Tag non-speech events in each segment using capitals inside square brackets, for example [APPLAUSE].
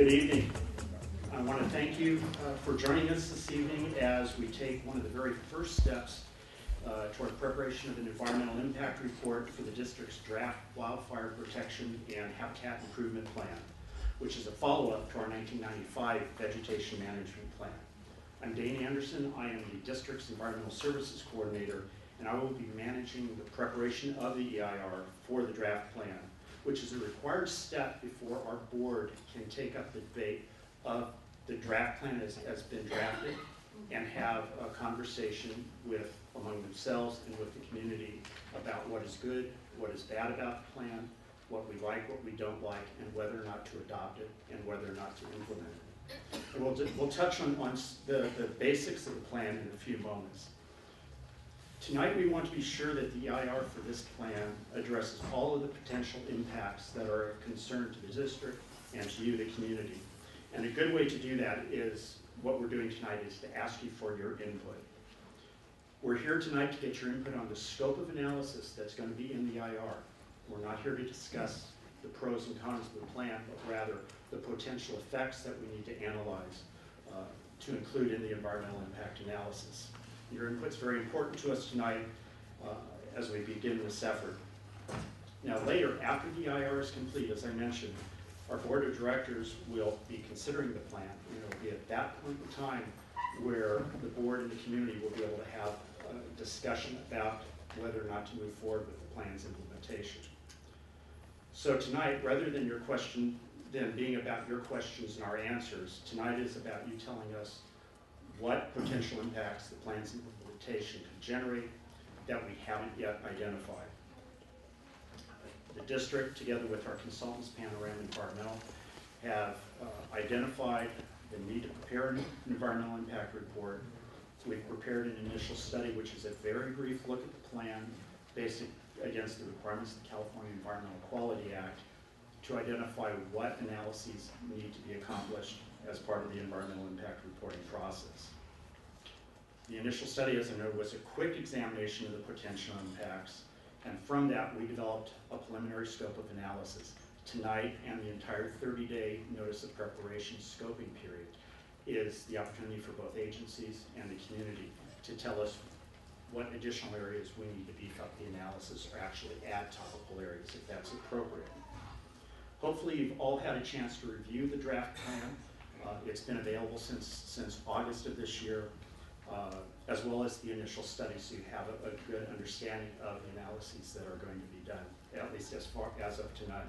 Good evening. I want to thank you uh, for joining us this evening as we take one of the very first steps uh, toward preparation of an environmental impact report for the district's draft wildfire protection and habitat improvement plan, which is a follow-up to our 1995 vegetation management plan. I'm Dain Anderson. I am the district's environmental services coordinator, and I will be managing the preparation of the EIR for the draft plan, which is a required step before our board can take up the debate of the draft plan as has been drafted and have a conversation with, among themselves and with the community about what is good, what is bad about the plan, what we like, what we don't like, and whether or not to adopt it, and whether or not to implement it. And we'll, we'll touch on, on the, the basics of the plan in a few moments. Tonight, we want to be sure that the EIR for this plan addresses all of the potential impacts that are of concern to the district and to you, the community. And a good way to do that is what we're doing tonight is to ask you for your input. We're here tonight to get your input on the scope of analysis that's going to be in the IR. We're not here to discuss the pros and cons of the plan, but rather the potential effects that we need to analyze uh, to include in the environmental impact analysis. Your input's very important to us tonight uh, as we begin this effort. Now later, after the IR is complete, as I mentioned, our board of directors will be considering the plan. And it'll be at that point in time where the board and the community will be able to have a discussion about whether or not to move forward with the plan's implementation. So tonight, rather than your question, then being about your questions and our answers, tonight is about you telling us what potential impacts the plan's implementation could generate that we haven't yet identified. The district, together with our consultants, Panorama Environmental, have uh, identified the need to prepare an environmental impact report. We've prepared an initial study, which is a very brief look at the plan based against the requirements of the California Environmental Quality Act to identify what analyses need to be accomplished as part of the environmental impact reporting process. The initial study, as I noted, was a quick examination of the potential impacts and from that, we developed a preliminary scope of analysis. Tonight and the entire 30-day notice of preparation scoping period is the opportunity for both agencies and the community to tell us what additional areas we need to beef up the analysis or actually add topical areas if that's appropriate. Hopefully you've all had a chance to review the draft plan. Uh, it's been available since, since August of this year uh, as well as the initial study, so you have a, a, good understanding of the analyses that are going to be done, at least as far as of tonight.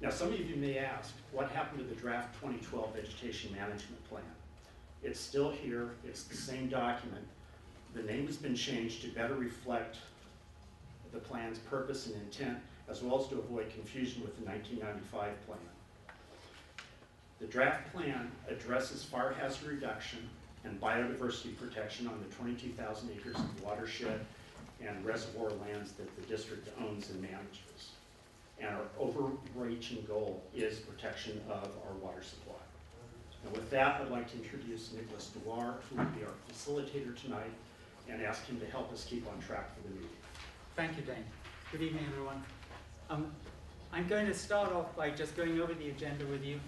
Now, some of you may ask, what happened to the draft 2012 Vegetation Management Plan? It's still here, it's the same document. The name has been changed to better reflect the plan's purpose and intent, as well as to avoid confusion with the 1995 plan. The draft plan addresses fire hazard reduction and biodiversity protection on the 22,000 acres of watershed and reservoir lands that the district owns and manages. And our overreaching goal is protection of our water supply. And with that, I'd like to introduce Nicholas Dewar, who will be our facilitator tonight, and ask him to help us keep on track for the meeting. Thank you, Dain. Good evening, everyone. Um, I'm going to start off by just going over the agenda with you,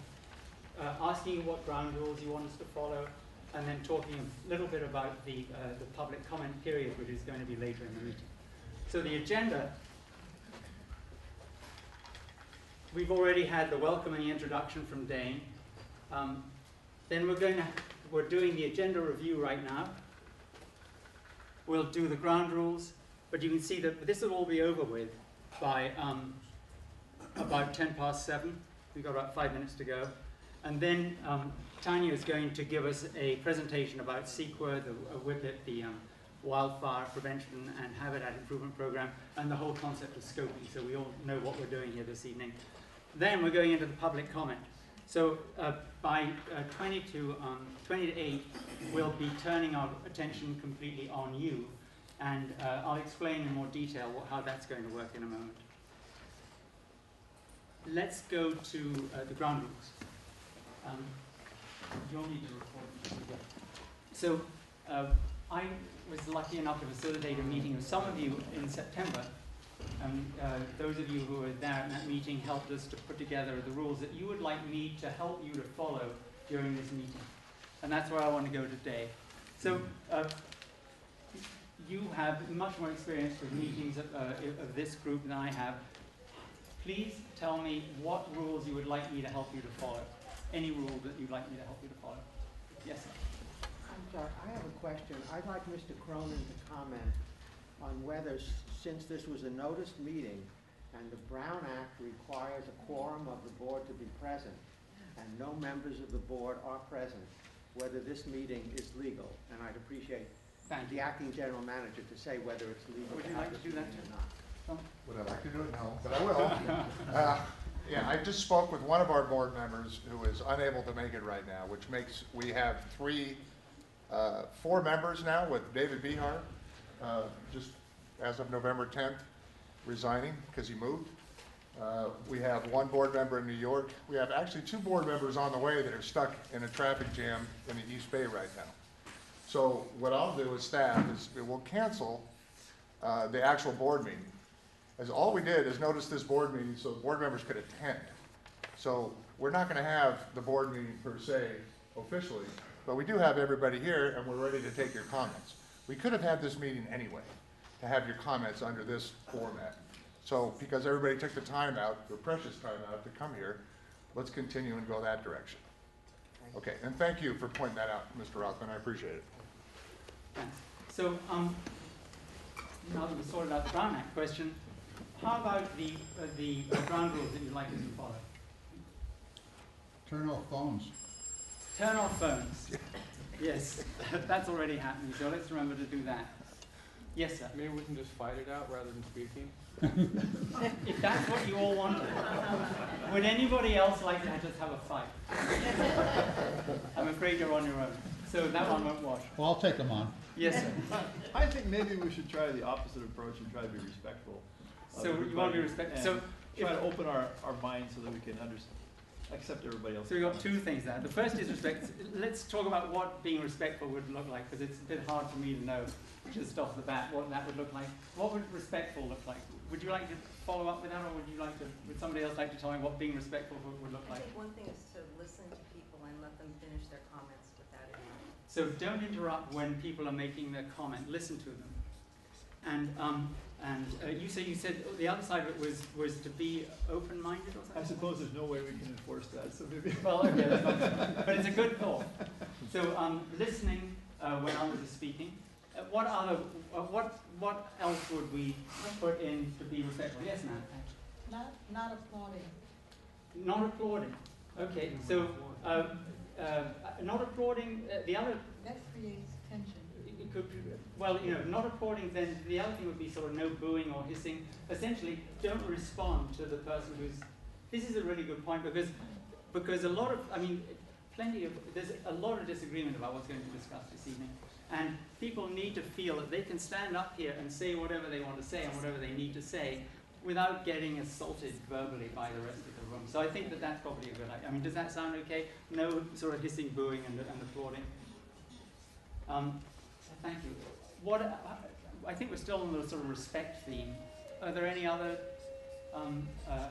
uh, asking you what ground rules you want us to follow, and then talking a little bit about the, uh, the public comment period, which is going to be later in the meeting. So the agenda, we've already had the welcoming introduction from Dain. Um, then we're going to, we're doing the agenda review right now. We'll do the ground rules, but you can see that this will all be over with by um, about 10 past 7. We've got about five minutes to go. And then um, Tanya is going to give us a presentation about CEQA, the uh, WIPIP, the um, Wildfire Prevention and Habitat Improvement Program, and the whole concept of scoping, so we all know what we're doing here this evening. Then we're going into the public comment. So uh, by uh, 20, to, um, 20 to 8, we'll be turning our attention completely on you, and uh, I'll explain in more detail what, how that's going to work in a moment. Let's go to uh, the ground rules. Um, you'll need to record. So uh, I was lucky enough to facilitate a meeting with some of you in September And uh, those of you who were there at that meeting helped us to put together the rules that you would like me to help you to follow during this meeting. And that's where I want to go today. So, uh, you have much more experience with meetings of, uh, of this group than I have. Please tell me what rules you would like me to help you to follow. Any rule that you'd like me to help you to follow. Yes, sir. I'm sorry, I have a question. I'd like Mr. Cronin to comment on whether, since this was a noticed meeting, and the Brown Act requires a quorum of the board to be present, and no members of the board are present, whether this meeting is legal. And I'd appreciate Thank the you. acting general manager to say whether it's legal Would to you like to do that meeting too? or not. Would I like to do it? No, but I will. Uh, [LAUGHS] Yeah, I just spoke with one of our board members who is unable to make it right now, which makes, we have three, uh, four members now with David Behar, uh, just as of November 10th, resigning because he moved. Uh, We have one board member in New York. We have actually two board members on the way that are stuck in a traffic jam in the East Bay right now. So what I'll do as staff is we'll cancel uh, the actual board meeting. All we did is notice this board meeting so board members could attend. So we're not gonna have the board meeting per se officially, but we do have everybody here and we're ready to take your comments. We could have had this meeting anyway, to have your comments under this format. So because everybody took the time out, their precious time out to come here, let's continue and go that direction. Okay, and thank you for pointing that out, Mr. Rothman, I appreciate it. Thanks. So, um, now that we've sorted out the Brown Act question, how about the, uh, the ground rules that you'd like us to follow? Turn off phones. Turn off phones. Yes, [LAUGHS] that's already happening, so let's remember to do that. Yes, sir. Maybe we can just fight it out rather than speaking? [LAUGHS] If that's what you all wanted. Would anybody else like to just have a fight? [LAUGHS] I'm afraid you're on your own, so that one won't wash. Well, I'll take them on. Yes, sir. I think maybe we should try the opposite approach and try to be respectful. Of So you want to be everybody respectful, so and if- Try to open our, our minds so that we can understand, accept everybody else. So we've got two things there. The first is respect. Let's talk about what being respectful would look like, because it's a bit hard for me to know just off the bat what that would look like. What would respectful look like? Would you like to follow up with that, or would you like to, would somebody else like to tell me what being respectful would, would look I like? think one thing is to listen to people and let them finish their comments without interrupting. So don't interrupt when people are making their comment. Listen to them. And, um, and uh, you say, you said the other side of it was, was to be open-minded or something? I suppose there's no way we can enforce that, so maybe. [LAUGHS] Well, okay, that's not, but it's a good thought. So, um, listening, uh, when others are speaking, uh, what other, uh, what, what else would we put in to be respectful? Yes, ma'am? Not, not applauding. Not applauding, okay, so, uh, uh, not applauding, uh, the other, That creates tension. it could, well, you know, not applauding, then the other thing would be sort of no booing or hissing. Essentially, don't respond to the person who's, this is a really good point because, because a lot of, I mean, plenty of, there's a lot of disagreement about what's going to be discussed this evening. And people need to feel that they can stand up here and say whatever they want to say and whatever they need to say without getting assaulted verbally by the rest of the room. So I think that that's probably a good idea. I mean, does that sound okay? No sort of hissing, booing, and, and applauding. Um, thank you. What, uh, I think we're still on the sort of respect theme. Are there any other um, uh,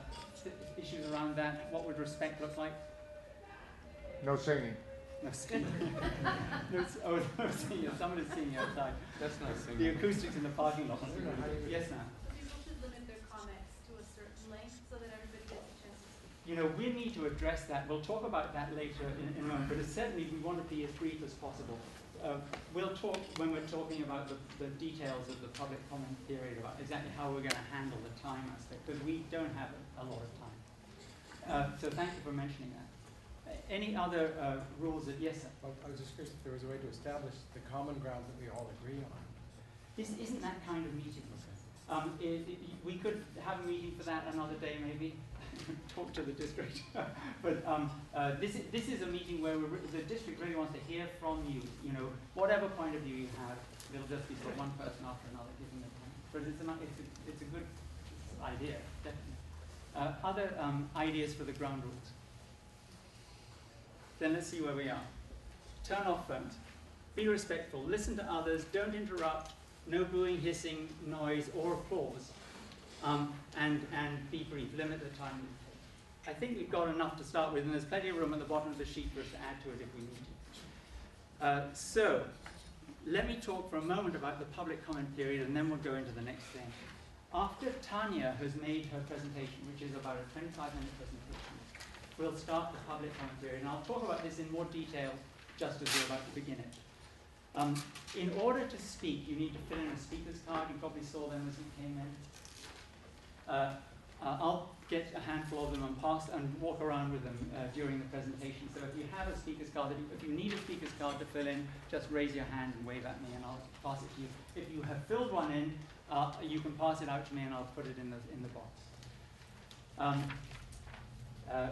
i- issues around that? What would respect look like? No singing. No singing. [LAUGHS] no, oh, [LAUGHS] no singing. Somebody's singing outside. That's not singing. The acoustics in the parking lot. must be really. Yes, ma'am. People should limit their comments to a certain length so that everybody gets a chance to speak. You know, we need to address that. We'll talk about that later in, in a moment, but it's certainly we want to be as brief as possible. Uh, we'll talk when we're talking about the, the details of the public comment period about exactly how we're going to handle the time aspect, because we don't have a, a lot of time. Uh, so thank you for mentioning that. Uh, any other uh, rules that, yes, sir? Well, I was just curious if there was a way to establish the common ground that we all agree on. This isn't that kind of meeting? Um, i i we could have a meeting for that another day, maybe. Talk to the district. [LAUGHS] but um, uh, this is this is a meeting where the district really wants to hear from you. You know, whatever point of view you have, it'll just be sort of one person after another giving their point. But it's a it's a, it's a good idea, definitely. Uh, other um, ideas for the ground rules? Then let's see where we are. Turn off phones. Be respectful. Listen to others. Don't interrupt. No booing, hissing, noise, or applause. Um, and, and be brief, limit the time. I think we've got enough to start with, and there's plenty of room at the bottom of the sheet for us to add to it if we need to. Uh, so, let me talk for a moment about the public comment period, and then we'll go into the next thing. After Tanya has made her presentation, which is about a 25-minute presentation, we'll start the public comment period, and I'll talk about this in more detail just as we're about to begin it. Um, in order to speak, you need to fill in a speaker's card. You probably saw them as you came in. Uh, uh, I'll get a handful of them and pass and walk around with them uh, during the presentation. So if you have a speaker's card, if you, need a speaker's card to fill in, just raise your hand and wave at me, and I'll pass it to you. If you have filled one in, uh, you can pass it out to me, and I'll put it in the in the box. Um, uh,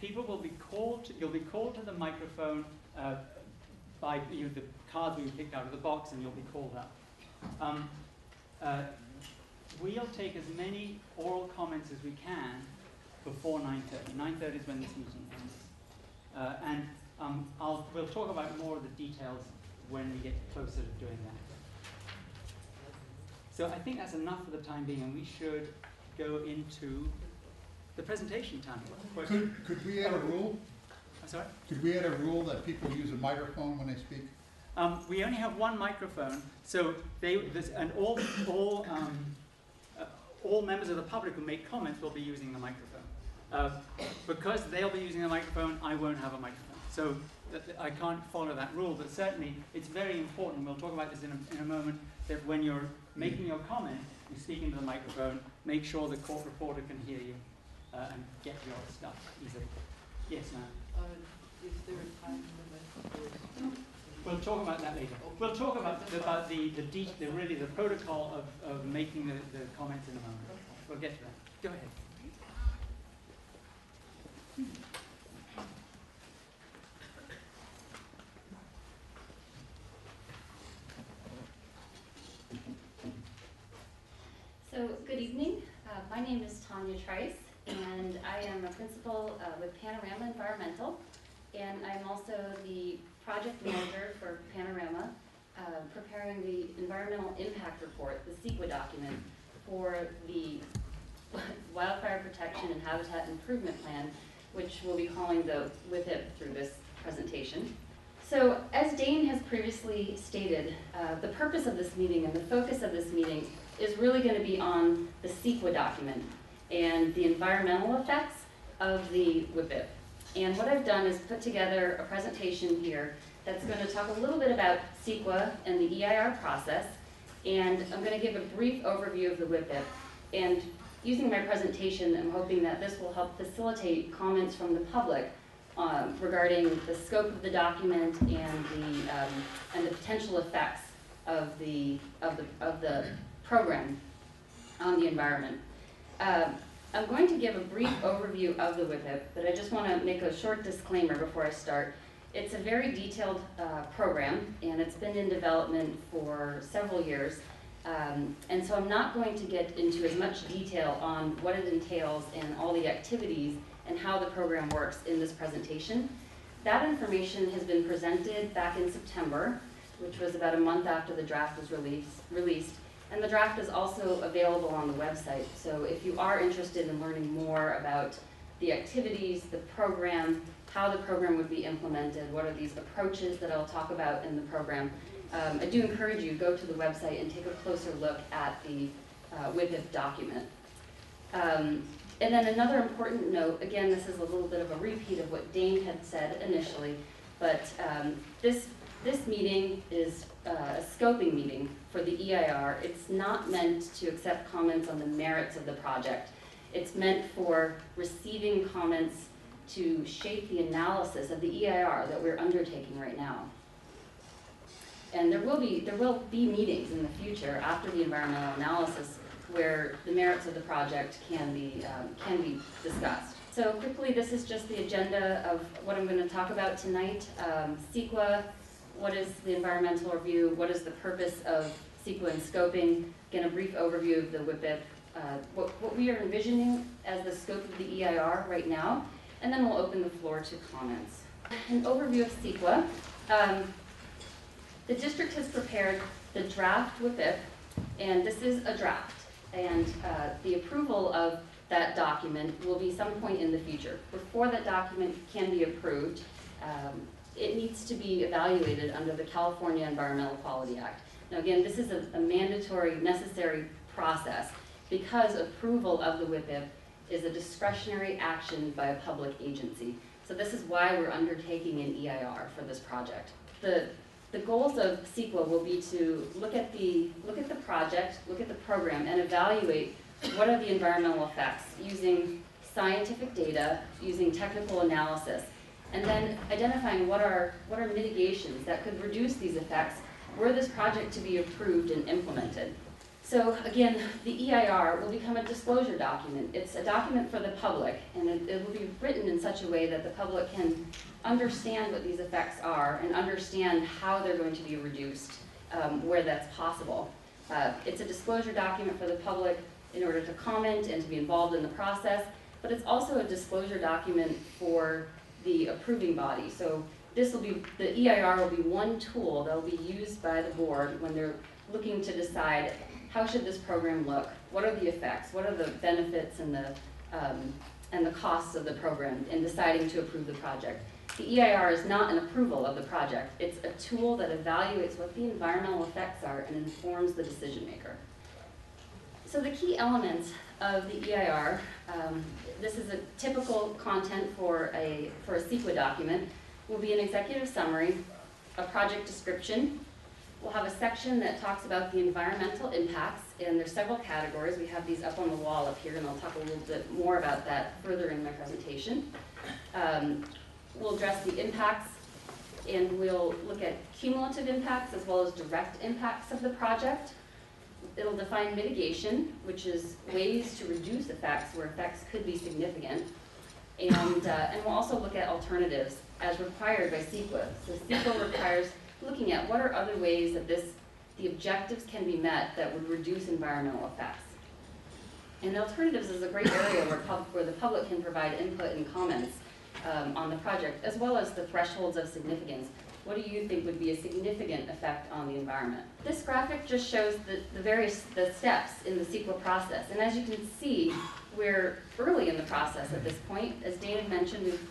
people will be called. To, you'll be called to the microphone uh, by you know, the cards be picked out of the box, and you'll be called up. Um, uh, we'll take as many oral comments as we can before 9.30. 9.30 is when this meeting ends. Uh, and um, I'll, we'll talk about more of the details when we get closer to doing that. So I think that's enough for the time being, and we should go into the presentation time. Could, could we add a rule? I'm sorry? Could we add a rule that people use a microphone when they speak? Um, we only have one microphone, so they, this, and all, all, um, all members of the public who make comments will be using the microphone. Uh, because they'll be using the microphone, I won't have a microphone. So I can't follow that rule, but certainly it's very important, we'll talk about this in a, in a moment, that when you're making your comment, you speak into the microphone, make sure the court reporter can hear you uh, and get your stuff easily. Yes, ma'am. Is there a time limit? We'll talk about that later. We'll talk about, about the, the, de- the really the protocol of, of making the, the comments in a moment. We'll get to that. Go ahead. So, good evening. Uh, my name is Tanya Treis, and I am a principal uh, with Panorama Environmental, and I'm also the project manager for Panorama, uh, preparing the environmental impact report, the CEQA document, for the [LAUGHS] wildfire protection and habitat improvement plan, which we'll be calling the WIPIP through this presentation. So, as Dain has previously stated, uh, the purpose of this meeting and the focus of this meeting is really going to be on the CEQA document and the environmental effects of the WIPIP. And what I've done is put together a presentation here that's going to talk a little bit about CEQA and the EIR process, and I'm going to give a brief overview of the WIPIP. And using my presentation, I'm hoping that this will help facilitate comments from the public um, regarding the scope of the document and the um, and the potential effects of the of the of the program on the environment. Um, I'm going to give a brief overview of the WIPIP, but I just want to make a short disclaimer before I start. It's a very detailed uh, program, and it's been in development for several years. Um, and so I'm not going to get into as much detail on what it entails and all the activities and how the program works in this presentation. That information has been presented back in September, which was about a month after the draft was released, released. And the draft is also available on the website. So if you are interested in learning more about the activities, the program, how the program would be implemented, what are these approaches that I'll talk about in the program, um, I do encourage you, go to the website and take a closer look at the uh, WIPIP document. Um, and then another important note, again, this is a little bit of a repeat of what Dain had said initially, but um, this, this meeting is uh, a scoping meeting for the EIR. It's not meant to accept comments on the merits of the project. It's meant for receiving comments to shape the analysis of the EIR that we're undertaking right now. And there will be, there will be meetings in the future after the environmental analysis where the merits of the project can be, um, can be discussed. So quickly, this is just the agenda of what I'm going to talk about tonight. Um, CEQA, what is the environmental review, what is the purpose of CEQA and scoping, again, a brief overview of the WIPIP, uh, what, what we are envisioning as the scope of the EIR right now, and then we'll open the floor to comments. An overview of CEQA. Um, the district has prepared the draft WIPIP, and this is a draft. And uh, the approval of that document will be some point in the future. Before that document can be approved, um, it needs to be evaluated under the California Environmental Quality Act. Now, again, this is a a mandatory, necessary process because approval of the WIPIP is a discretionary action by a public agency. So this is why we're undertaking an EIR for this project. The, the goals of CEQA will be to look at the, look at the project, look at the program, and evaluate what are the environmental effects using scientific data, using technical analysis, and then identifying what are, what are mitigations that could reduce these effects were this project to be approved and implemented. So again, the EIR will become a disclosure document. It's a document for the public, and it, it will be written in such a way that the public can understand what these effects are and understand how they're going to be reduced um, where that's possible. Uh, it's a disclosure document for the public in order to comment and to be involved in the process, but it's also a disclosure document for the approving body. So this will be, the EIR will be one tool that will be used by the board when they're looking to decide how should this program look? What are the effects? What are the benefits and the, um, and the costs of the program in deciding to approve the project? The EIR is not an approval of the project. It's a tool that evaluates what the environmental effects are and informs the decision maker. So the key elements of the EIR, um, this is a typical content for a, for a CEQA document, will be an executive summary, a project description. We'll have a section that talks about the environmental impacts, and there's several categories. We have these up on the wall up here, and I'll talk a little bit more about that further in my presentation. Um, we'll address the impacts, and we'll look at cumulative impacts as well as direct impacts of the project. It'll define mitigation, which is ways to reduce effects where effects could be significant. And, uh, and we'll also look at alternatives as required by CEQA. So CEQA requires looking at what are other ways that this, the objectives can be met that would reduce environmental effects. And alternatives is a great area where, pub, where the public can provide input and comments um, on the project, as well as the thresholds of significance. What do you think would be a significant effect on the environment? This graphic just shows the, the various the steps in the CEQA process. And as you can see, we're early in the process at this point. As David mentioned, we've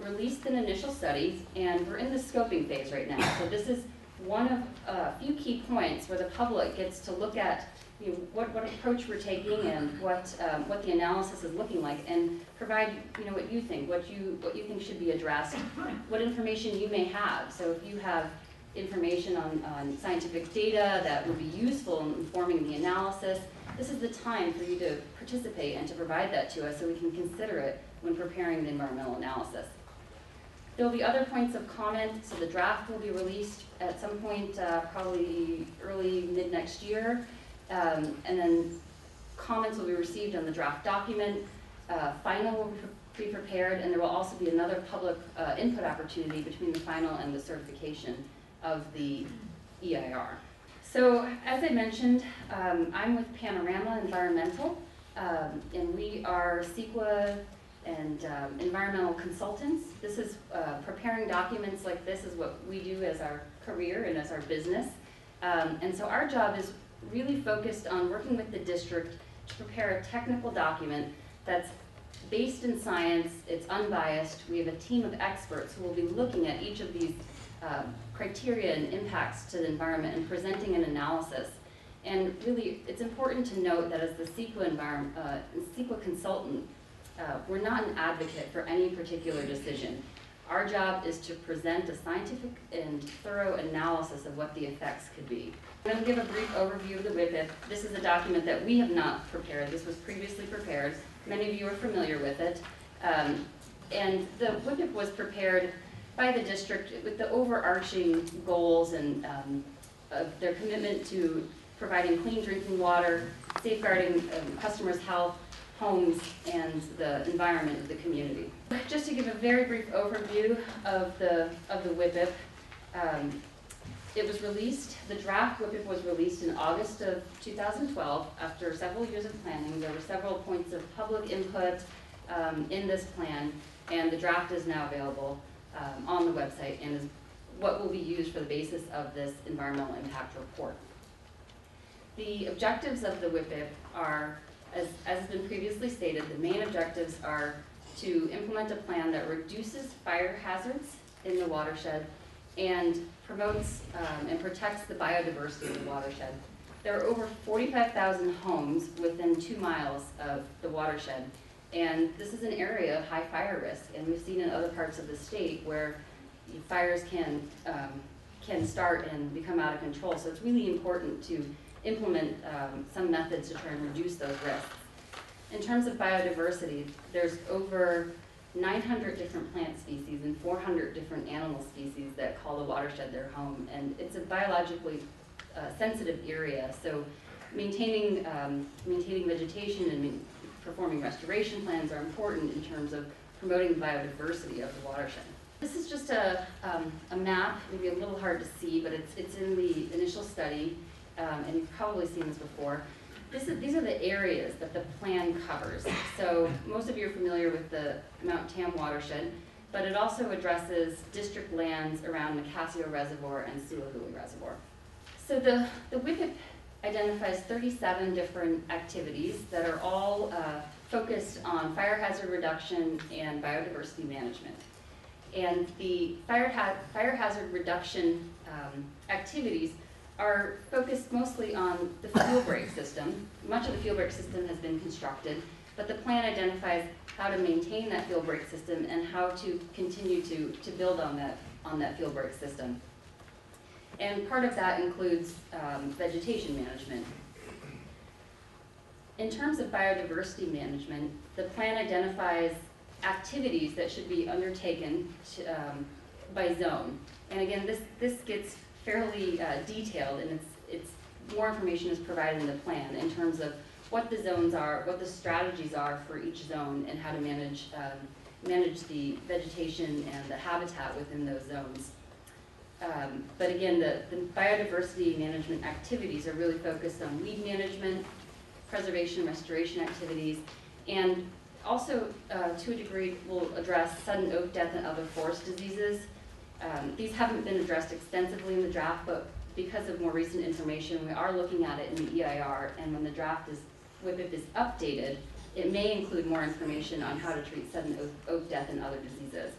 released an initial study, and we're in the scoping phase right now. So this is one of a few key points where the public gets to look at you know, what, what approach we're taking and what, um, what the analysis is looking like, and provide you know, what you think, what you, what you think should be addressed, what information you may have. So if you have information on, on scientific data that would be useful in informing the analysis, this is the time for you to participate and to provide that to us so we can consider it when preparing the environmental analysis. There will be other points of comment, so the draft will be released at some point, uh, probably early, mid-next year. Um, and then comments will be received on the draft document. Uh, final will be prepared, and there will also be another public uh, input opportunity between the final and the certification of the EIR. So as I mentioned, um, I'm with Panorama Environmental, um, and we are CEQA and um, environmental consultants. This is uh, preparing documents like this is what we do as our career and as our business. Um, and so our job is really focused on working with the district to prepare a technical document that's based in science, it's unbiased. We have a team of experts who will be looking at each of these um, criteria and impacts to the environment and presenting an analysis. And really, it's important to note that as the CEQA, environment, uh, CEQA consultant, uh, we're not an advocate for any particular decision. Our job is to present a scientific and thorough analysis of what the effects could be. I'm going to give a brief overview of the WIPIP. This is a document that we have not prepared. This was previously prepared. Many of you are familiar with it. Um, and the WIPIP was prepared by the district with the overarching goals and um, of their commitment to providing clean drinking water, safeguarding um, customers' health, homes, and the environment of the community. Just to give a very brief overview of the, of the WIPIP, um, it was released, the draft WIPIP was released in August of 2012 after several years of planning. There were several points of public input um, in this plan, and the draft is now available um, on the website and is what will be used for the basis of this environmental impact report. the objectives of the WIPIP are, as, as has been previously stated, the main objectives are to implement a plan that reduces fire hazards in the watershed and promotes um, and protects the biodiversity of the watershed. There are over 45,000 homes within two miles of the watershed, and this is an area of high fire risk, and we've seen in other parts of the state where fires can, um, can start and become out of control. So it's really important to implement um, some methods to try and reduce those risks. In terms of biodiversity, there's over 900 different plant species and 400 different animal species that call the watershed their home. And it's a biologically uh, sensitive area, so maintaining, um, maintaining vegetation and performing restoration plans are important in terms of promoting the biodiversity of the watershed. This is just a, um, a map, maybe a little hard to see, but it's, it's in the initial study, um, and you've probably seen this before. This is, these are the areas that the plan covers. So most of you are familiar with the Mount Tam watershed, but it also addresses district lands around Nicasio Reservoir and Soulajule Reservoir. So the, the WIPIP identifies 37 different activities that are all uh, focused on fire hazard reduction and biodiversity management. And the fire, ha- fire hazard reduction um, activities are focused mostly on the fuel break system. Much of the fuel break system has been constructed, but the plan identifies how to maintain that fuel break system and how to continue to, to build on that, on that fuel break system. And part of that includes um, vegetation management. In terms of biodiversity management, the plan identifies activities that should be undertaken to, um, by zone. And again, this, this gets fairly uh, detailed and it's, it's, more information is provided in the plan in terms of what the zones are, what the strategies are for each zone and how to manage, um, manage the vegetation and the habitat within those zones. Um, but again, the, the biodiversity management activities are really focused on weed management, preservation, restoration activities, and also, uh, to a degree, will address sudden oak death and other forest diseases. Um, these haven't been addressed extensively in the draft, but because of more recent information, we are looking at it in the EIR, and when the draft is, WIPIP is updated, it may include more information on how to treat sudden oak, death and other diseases.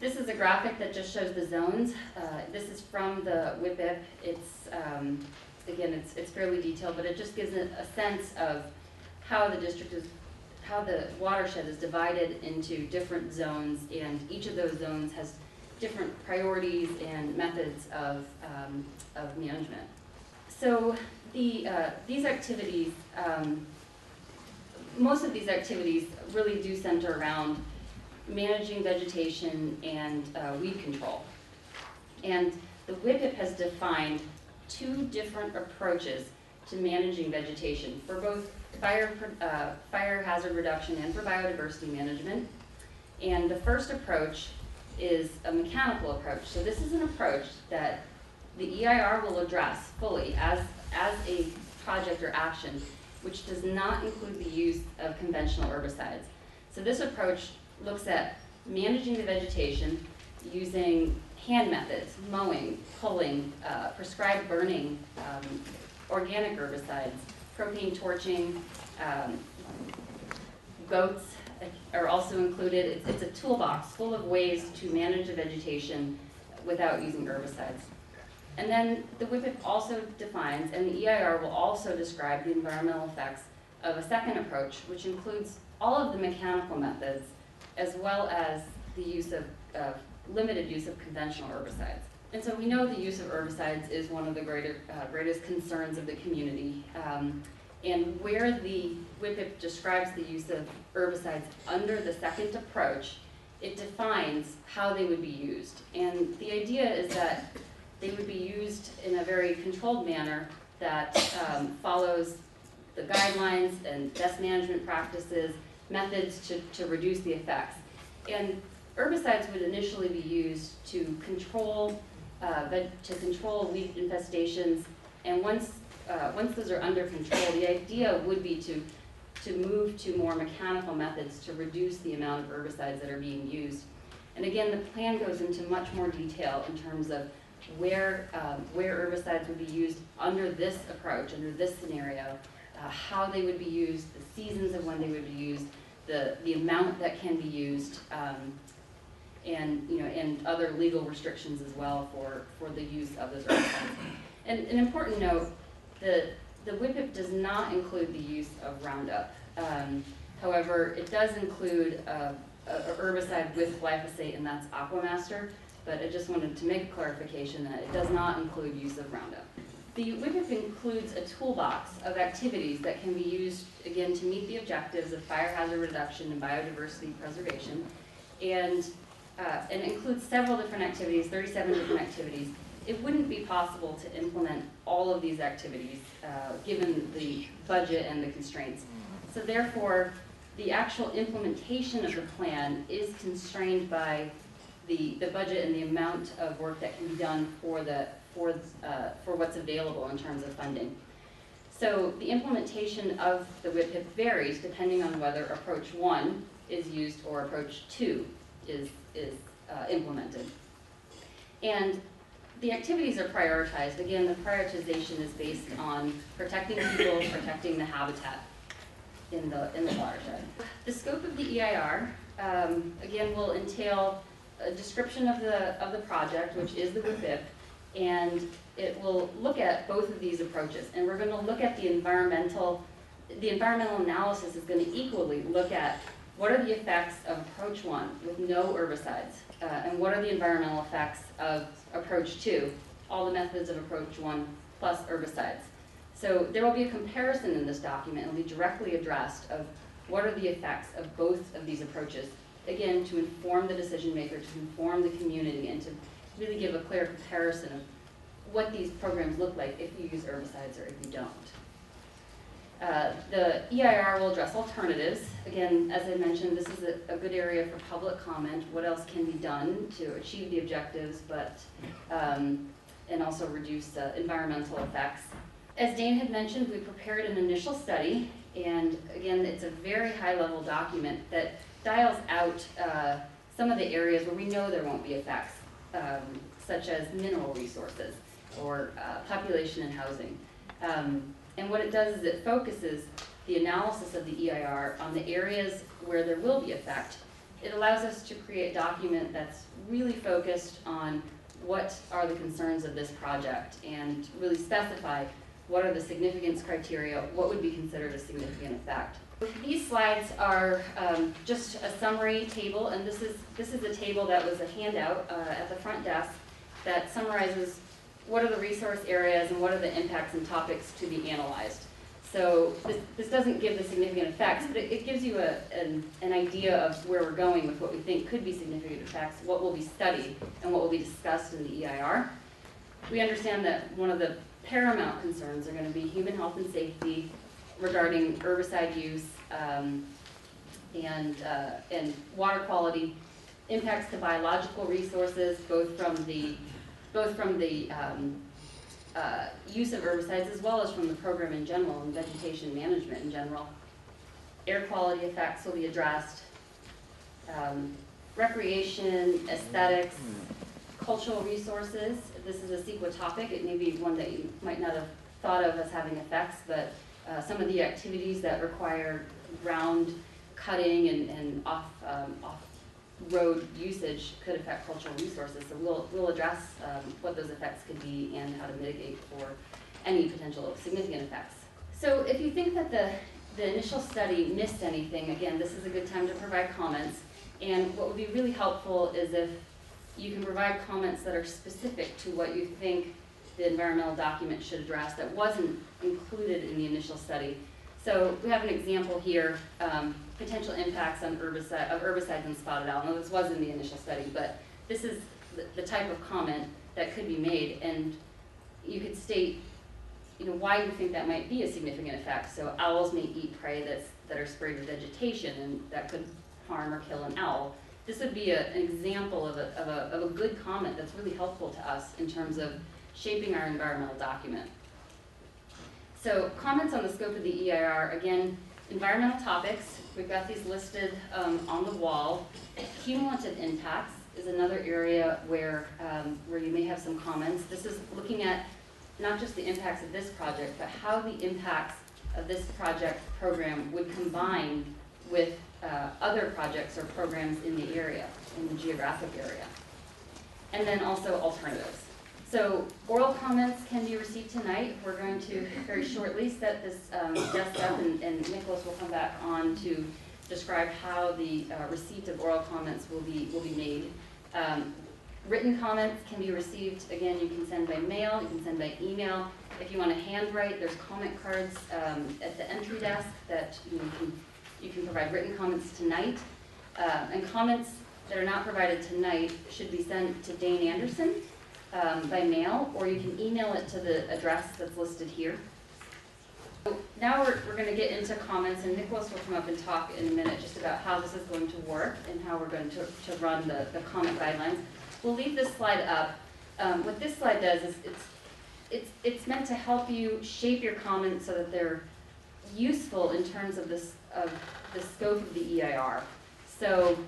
This is a graphic that just shows the zones. Uh, this is from the WIPIP. It's, um, again, it's, it's fairly detailed, but it just gives a, a sense of how the district is, how the watershed is divided into different zones, and each of those zones has different priorities and methods of, um, of management. So the, uh, these activities, um, most of these activities really do center around managing vegetation and uh, weed control. And the WIPIP has defined two different approaches to managing vegetation for both fire, uh, fire hazard reduction and for biodiversity management. And the first approach is a mechanical approach. So this is an approach that the EIR will address fully as, as a project or action, which does not include the use of conventional herbicides. So this approach looks at managing the vegetation using hand methods, mowing, pulling, uh, prescribed burning, um, organic herbicides, propane torching, um, goats are also included. It's, it's a toolbox full of ways to manage the vegetation without using herbicides. And then the WIPIP also defines, and the EIR will also describe the environmental effects of a second approach, which includes all of the mechanical methods as well as the use of, of limited use of conventional herbicides. And so we know the use of herbicides is one of the greater, uh, greatest concerns of the community. Um, and where the WIPIP describes the use of herbicides under the second approach, it defines how they would be used. And the idea is that they would be used in a very controlled manner that um, follows the guidelines and best management practices, methods to, to reduce the effects. And herbicides would initially be used to control, uh, to control weed infestations. And once, uh, once those are under control, the idea would be to, to move to more mechanical methods to reduce the amount of herbicides that are being used. And again, the plan goes into much more detail in terms of where, um, where herbicides would be used under this approach, under this scenario, uh, how they would be used, the seasons of when they would be used, the, the amount that can be used, um, and, you know, and other legal restrictions as well for, for the use of those herbicides. And an important note, the, the WIPIP does not include the use of Roundup. Um, however, it does include a, a herbicide with glyphosate, and that's Aquamaster. But I just wanted to make a clarification that it does not include use of Roundup. The WIPIP includes a toolbox of activities that can be used, again, to meet the objectives of fire hazard reduction and biodiversity preservation. And, uh, and includes several different activities, thirty-seven different activities. It wouldn't be possible to implement all of these activities, uh, given the budget and the constraints. So therefore, the actual implementation of the plan is constrained by the, the budget and the amount of work that can be done for the, for, uh, for what's available in terms of funding. So the implementation of the WIPIP varies depending on whether approach one is used or approach two is, is uh, implemented. And the activities are prioritized. Again, the prioritization is based on protecting people, [COUGHS] protecting the habitat in the, in the watershed. The scope of the EIR, um, again, will entail a description of the, of the project, which is the WIPIP, and it will look at both of these approaches. And we're gonna look at the environmental, the environmental analysis is gonna equally look at what are the effects of approach one with no herbicides? Uh, and what are the environmental effects of approach two, all the methods of approach one plus herbicides? So there will be a comparison in this document, it'll be directly addressed of what are the effects of both of these approaches. Again, to inform the decision maker, to inform the community, and to really give a clear comparison of what these programs look like if you use herbicides or if you don't. Uh, The EIR will address alternatives. Again, as I mentioned, this is a, a good area for public comment. What else can be done to achieve the objectives, but, um, and also reduce uh, environmental effects? As Dain had mentioned, we prepared an initial study, and again, it's a very high-level document that dials out uh, some of the areas where we know there won't be effects, um, such as mineral resources or uh, population and housing. Um, and what it does is it focuses the analysis of the EIR on the areas where there will be effect. It allows us to create a document that's really focused on what are the concerns of this project and really specify what are the significance criteria, what would be considered a significant effect. These slides are um, just a summary table, and this is, this is a table that was a handout uh, at the front desk that summarizes what are the resource areas and what are the impacts and topics to be analyzed. So this, this doesn't give the significant effects, but it, it gives you a, an, an idea of where we're going with what we think could be significant effects, what will be studied, and what will be discussed in the EIR. We understand that one of the paramount concerns are gonna be human health and safety regarding herbicide use, um, and, uh, and water quality, impacts to biological resources, both from the, both from the, um, uh, use of herbicides as well as from the program in general and vegetation management in general. Air quality effects will be addressed. Um, recreation, aesthetics, cultural resources. This is a CEQA topic. It may be one that you might not have thought of as having effects, but uh, some of the activities that require ground cutting and, and off, um, off road usage could affect cultural resources. So we'll, we'll address um, what those effects could be and how to mitigate for any potential significant effects. So if you think that the, the initial study missed anything, again, this is a good time to provide comments. And what would be really helpful is if you can provide comments that are specific to what you think the environmental document should address that wasn't included in the initial study. So we have an example here, um, potential impacts on herbicide, of herbicides and spotted owl. Now, this was in the initial study, but this is the, the type of comment that could be made, and you could state, you know, why you think that might be a significant effect. So owls may eat prey that's, that are sprayed with vegetation, and that could harm or kill an owl. This would be a, an example of a, of, a, of a good comment that's really helpful to us in terms of shaping our environmental document. So comments on the scope of the EIR, again, environmental topics, we've got these listed um, on the wall. Cumulative impacts is another area where, um, where you may have some comments. This is looking at not just the impacts of this project, but how the impacts of this project program would combine with uh, other projects or programs in the area, in the geographic area. And then also alternatives. So oral comments can be received tonight. We're going to very shortly set this um, desk up, and and Nicholas will come back on to describe how the uh, receipt of oral comments will be, will be made. Um, Written comments can be received, again, you can send by mail, you can send by email. If you want to handwrite, there's comment cards um, at the entry desk that you can, you can provide written comments tonight. Uh, And comments that are not provided tonight should be sent to Dain Anderson um, by mail, or you can email it to the address that's listed here. So Now we're, we're gonna get into comments, and Nicholas will come up and talk in a minute just about how this is going to work and how we're going to, to run the, the comment guidelines. We'll leave this slide up. Um, what this slide does is it's, it's, it's meant to help you shape your comments so that they're useful in terms of this, of the scope of the EIR. So,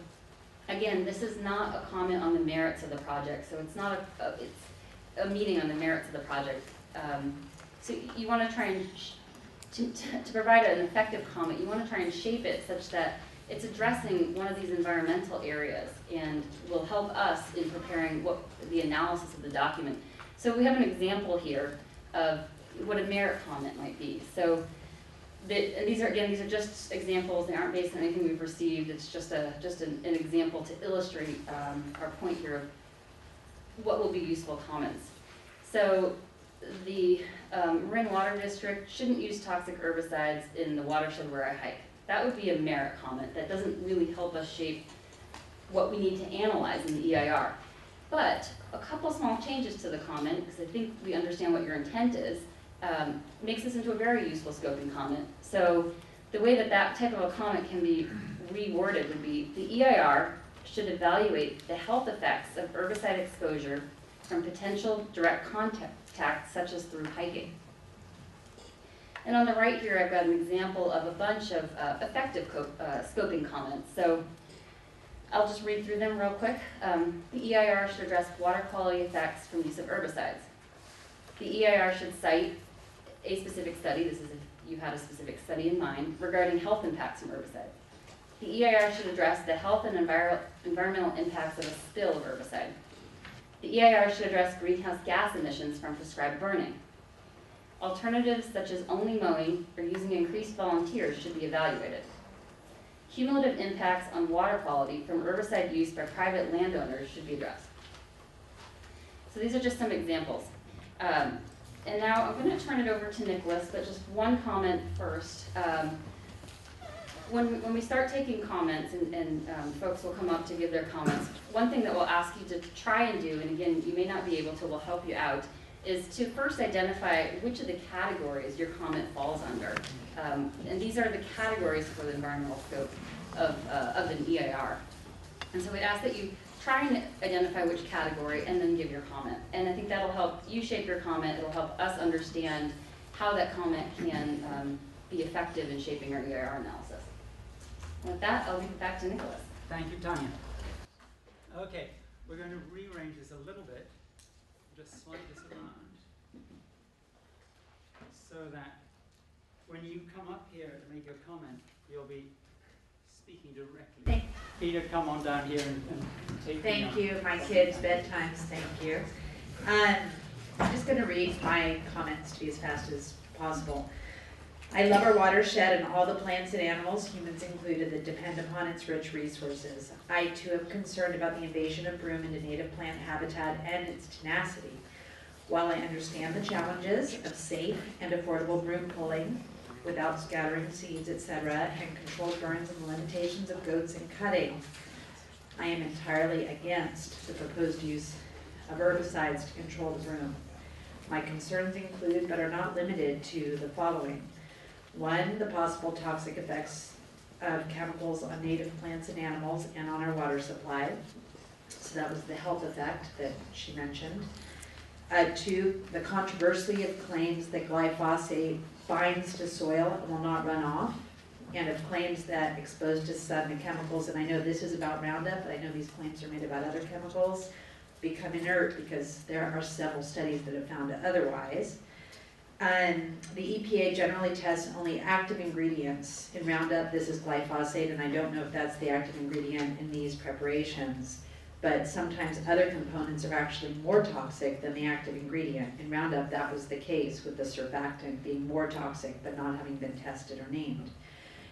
again, this is not a comment on the merits of the project, so it's not a, it's a meeting on the merits of the project. Um, So you wanna try and, to, to to provide an effective comment, you wanna try and shape it such that it's addressing one of these environmental areas and will help us in preparing what, the analysis of the document. So we have an example here of what a merit comment might be. So the, and these are, again, these are just examples, they aren't based on anything we've received, it's just a, just an, an example to illustrate, um, our point here of what will be useful comments. So the, um, Marin Water District shouldn't use toxic herbicides in the watershed where I hike. That would be a merit comment, that doesn't really help us shape what we need to analyze in the EIR. But a couple small changes to the comment, because I think we understand what your intent is, um, makes this into a very useful scoping comment. So the way that that type of a comment can be reworded would be, the EIR should evaluate the health effects of herbicide exposure from potential direct contact such as through hiking. And on the right here, I've got an example of a bunch of uh, effective uh, scoping comments. So I'll just read through them real quick. Um, The EIR should address water quality effects from use of herbicides. The EIR should cite a specific study, this is if you had a specific study in mind, regarding health impacts from herbicide. The EIR should address the health and enviro- environmental impacts of a spill of herbicide. The EIR should address greenhouse gas emissions from prescribed burning. Alternatives such as only mowing or using increased volunteers should be evaluated. Cumulative impacts on water quality from herbicide use by private landowners should be addressed. So these are just some examples. Um, and now I'm gonna turn it over to Nicholas, but just one comment first. Um, when, when we start taking comments and, and um, folks will come up to give their comments, one thing that we'll ask you to try and do, and again, you may not be able to, we'll help you out, is to first identify which of the categories your comment falls under. Um, and these are the categories for the environmental scope of, uh, of an EIR. And so we ask that you try and identify which category and then give your comment. And I think that'll help you shape your comment, it'll help us understand how that comment can um, be effective in shaping our EIR analysis. With that, I'll leave it back to Nicholas. Thank you, Tanya. Okay, we're going to rearrange this a little bit, just slide this around. So that when you come up here to make your comment, you'll be Peter, come on down here and, and take Thank you, my kids' bedtimes, thank you. Um, I'm just gonna read my comments to be as fast as possible. I love our watershed and all the plants and animals, humans included, that depend upon its rich resources. I too am concerned about the invasion of broom into native plant habitat and its tenacity. While I understand the challenges of safe and affordable broom pulling without scattering seeds, etc., and controlled burns and limitations of goats and cutting, I am entirely against the proposed use of herbicides to control the broom. My concerns include, but are not limited to, the following. One, the possible toxic effects of chemicals on native plants and animals and on our water supply. So that was the health effect that she mentioned. Uh, two, the controversy of claims that glyphosate binds to soil and will not run off. and of claims that exposed to sun and chemicals, and I know this is about Roundup, but I know these claims are made about other chemicals, become inert because there are several studies that have found otherwise. Um, the EPA generally tests only active ingredients. In Roundup, this is glyphosate, and I don't know if that's the active ingredient in these preparations. But sometimes other components are actually more toxic than the active ingredient. In Roundup, that was the case with the surfactant being more toxic but not having been tested or named.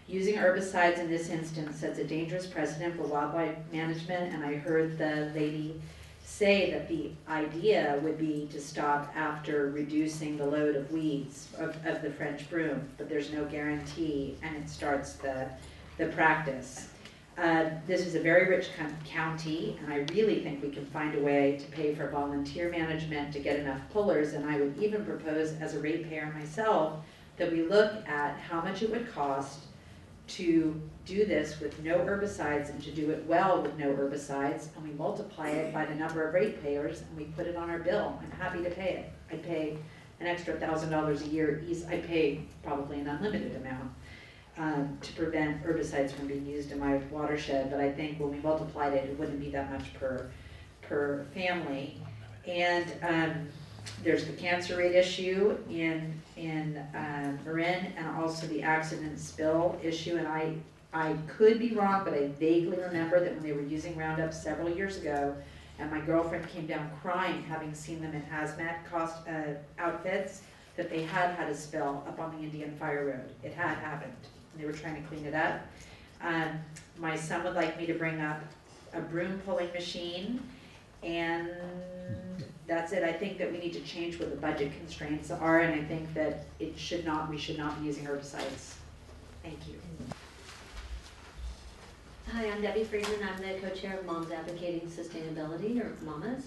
Using herbicides in this instance sets a dangerous precedent for wildlife management, and I heard the lady say that the idea would be to stop after reducing the load of weeds of, of the French broom, but there's no guarantee, and it starts the, the practice. Uh, this is a very rich county, and I really think we can find a way to pay for volunteer management to get enough pullers, and I would even propose as a ratepayer myself, that we look at how much it would cost to do this with no herbicides and to do it well with no herbicides, and we multiply it by the number of ratepayers and we put it on our bill. I'm happy to pay it. I'd pay an extra thousand dollars a year, I'd pay probably an unlimited amount um, to prevent herbicides from being used in my watershed, but I think when we multiplied it, it wouldn't be that much per, per family. And, um, there's the cancer rate issue in, in, uh, Marin, and also the accident spill issue, and I, I could be wrong, but I vaguely remember that when they were using Roundup several years ago, and my girlfriend came down crying, having seen them in hazmat cost, uh, outfits, that they had had a spill up on the Indian Fire Road. It had happened, they were trying to clean it up. Um, my son would like me to bring up a broom pulling machine, and that's it. I think that we need to change what the budget constraints are, and I think that it should not, we should not be using herbicides. Thank you. Hi, I'm Debbie Friedman. I'm the co-chair of Moms Advocating Sustainability, or MOMAS.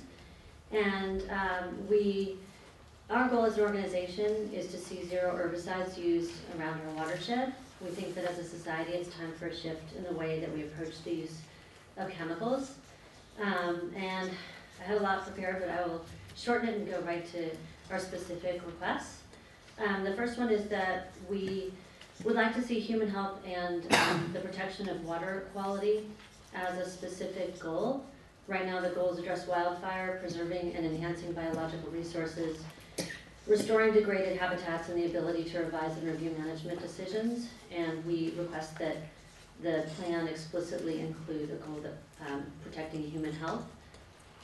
And um, we, our goal as an organization is to see zero herbicides used around our watershed. We think that as a society, it's time for a shift in the way that we approach the use of chemicals. Um, And I had a lot prepared, but I will shorten it and go right to our specific requests. Um, The first one is that we would like to see human health and um, the protection of water quality as a specific goal. Right now, the goals address wildfire, preserving and enhancing biological resources, restoring degraded habitats, and the ability to revise and review management decisions. And we request that the plan explicitly include a goal that um, protecting human health,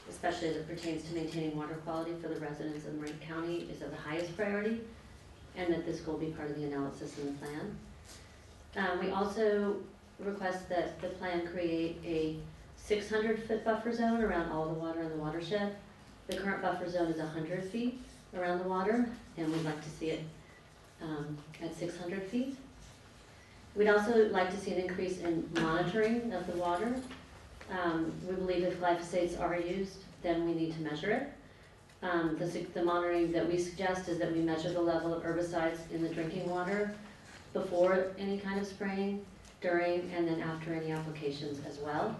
especially as it pertains to maintaining water quality for the residents of Marin County, is of the highest priority and that this goal be part of the analysis in the plan. Um, we also request that the plan create a six hundred foot buffer zone around all the water in the watershed. The current buffer zone is hundred feet around the water, and we'd like to see it, um, at six hundred feet. We'd also like to see an increase in monitoring of the water. Um, we believe if glyphosates are used, then we need to measure it. Um, the, the monitoring that we suggest is that we measure the level of herbicides in the drinking water before any kind of spraying, during, and then after any applications as well.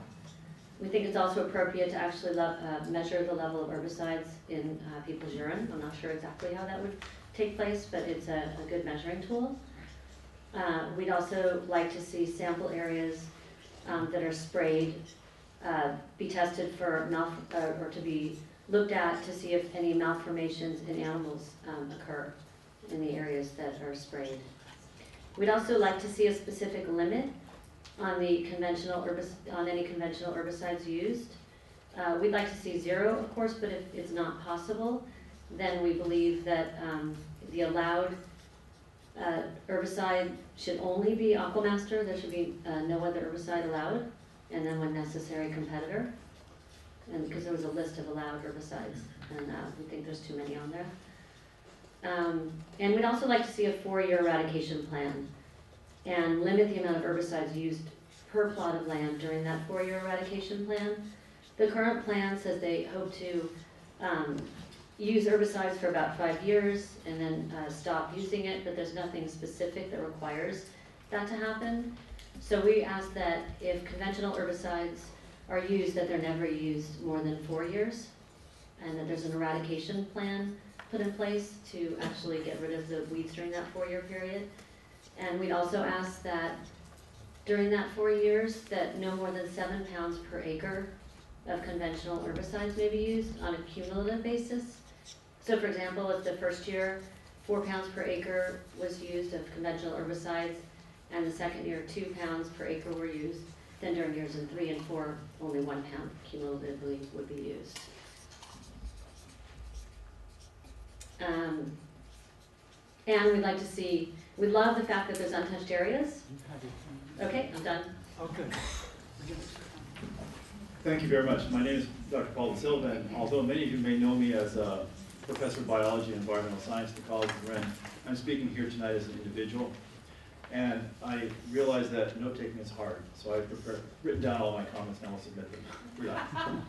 We think it's also appropriate to actually uh, measure the level of herbicides in, uh, people's urine. I'm not sure exactly how that would take place, but it's a, a good measuring tool. Uh, we'd also like to see sample areas, um, that are sprayed, uh, be tested for mal, uh, or to be looked at to see if any malformations in animals um, occur in the areas that are sprayed. We'd also like to see a specific limit on the conventional herbis, on any conventional herbicides used. Uh, we'd like to see zero, of course, but if it's not possible, then we believe that um, the allowed uh, herbicide should only be Aquamaster, there should be uh, no other herbicide allowed, and then when necessary, competitor and because there was a list of allowed herbicides, and uh, we think there's too many on there. Um, And we'd also like to see a four-year eradication plan and limit the amount of herbicides used per plot of land during that four-year eradication plan. The current plan says they hope to um, use herbicides for about five years and then uh, stop using it, but there's nothing specific that requires that to happen. So we ask that if conventional herbicides are used, that they're never used more than four years, and that there's an eradication plan put in place to actually get rid of the weeds during that four-year period. And we'd also ask that during that four years that no more than seven pounds per acre of conventional herbicides may be used on a cumulative basis. So for example, if the first year, four pounds per acre was used of conventional herbicides, and the second year, two pounds per acre were used, then during years in three and four, only one pound cumulatively would be used. Um, and we'd like to see, we love the fact that there's untouched areas. Okay, I'm done. Oh, good. Thank you very much. My name is Dr. Paul De Silva, and although many of you may know me as a professor of biology and environmental science at the College of Marin, I'm speaking here tonight as an individual. And I realize that note-taking is hard, so I've prepared, written down all my comments, and I'll submit them.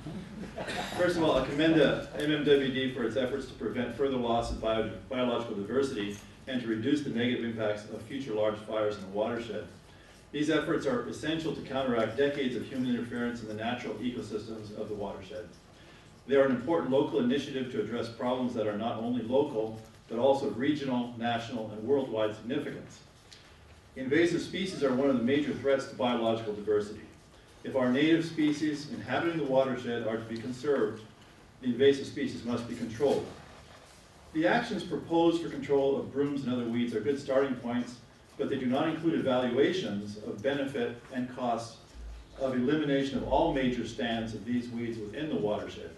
First of all, I commend the MMWD for its efforts to prevent further loss of bio- biological diversity and to reduce the negative impacts of future large fires in the watershed. These efforts are essential to counteract decades of human interference in the natural ecosystems of the watershed. They are an important local initiative to address problems that are not only local, but also regional, national, and worldwide significance. Invasive species are one of the major threats to biological diversity. If our native species inhabiting the watershed are to be conserved, the invasive species must be controlled. The actions proposed for control of brooms and other weeds are good starting points, but they do not include evaluations of benefit and cost of elimination of all major stands of these weeds within the watershed.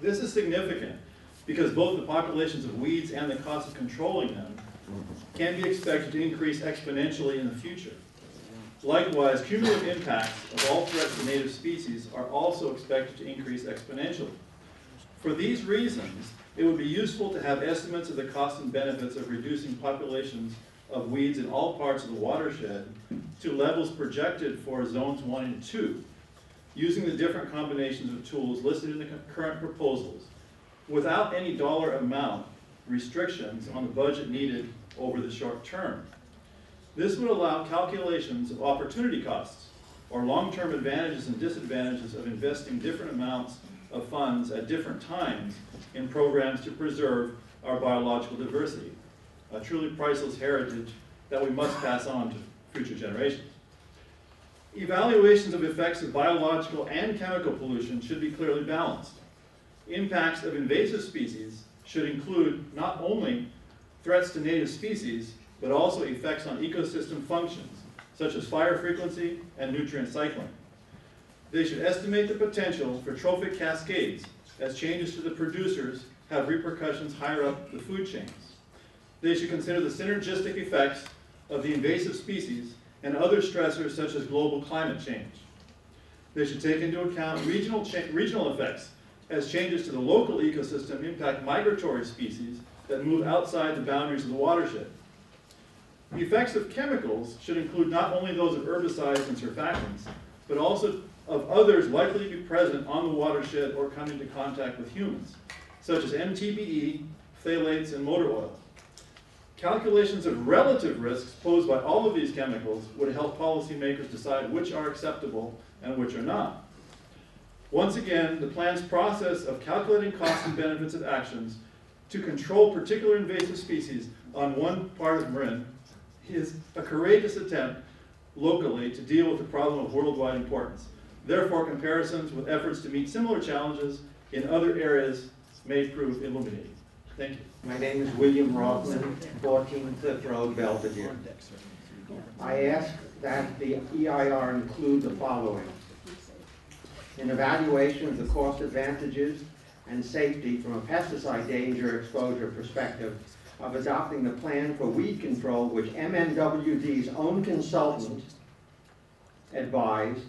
This is significant because both the populations of weeds and the cost of controlling them can be expected to increase exponentially in the future. Likewise, cumulative impacts of all threats to native species are also expected to increase exponentially. For these reasons, it would be useful to have estimates of the costs and benefits of reducing populations of weeds in all parts of the watershed to levels projected for zones one and two, using the different combinations of tools listed in the current proposals, without any dollar amount restrictions on the budget needed over the short term. This would allow calculations of opportunity costs, or long-term advantages and disadvantages of investing different amounts of funds at different times in programs to preserve our biological diversity, a truly priceless heritage that we must pass on to future generations. Evaluations of effects of biological and chemical pollution should be clearly balanced. Impacts of invasive species should include not only threats to native species, but also effects on ecosystem functions, such as fire frequency and nutrient cycling. They should estimate the potential for trophic cascades, as changes to the producers have repercussions higher up the food chains. They should consider the synergistic effects of the invasive species and other stressors such as global climate change. They should take into account regional, regional effects as changes to the local ecosystem impact migratory species that move outside the boundaries of the watershed. The effects of chemicals should include not only those of herbicides and surfactants, but also of others likely to be present on the watershed or come into contact with humans, such as MTBE, phthalates, and motor oil. Calculations of relative risks posed by all of these chemicals would help policymakers decide which are acceptable and which are not. Once again, the plan's process of calculating costs and benefits of actions to control particular invasive species on one part of Marin is a courageous attempt locally to deal with a problem of worldwide importance. Therefore, comparisons with efforts to meet similar challenges in other areas may prove illuminating. Thank you. My name is William Rothman, 14 Cliff Road, Belvedere. I ask that the EIR include the following. An evaluation of the cost advantages and safety from a pesticide danger exposure perspective of adopting the plan for weed control which MMWD's own consultant advised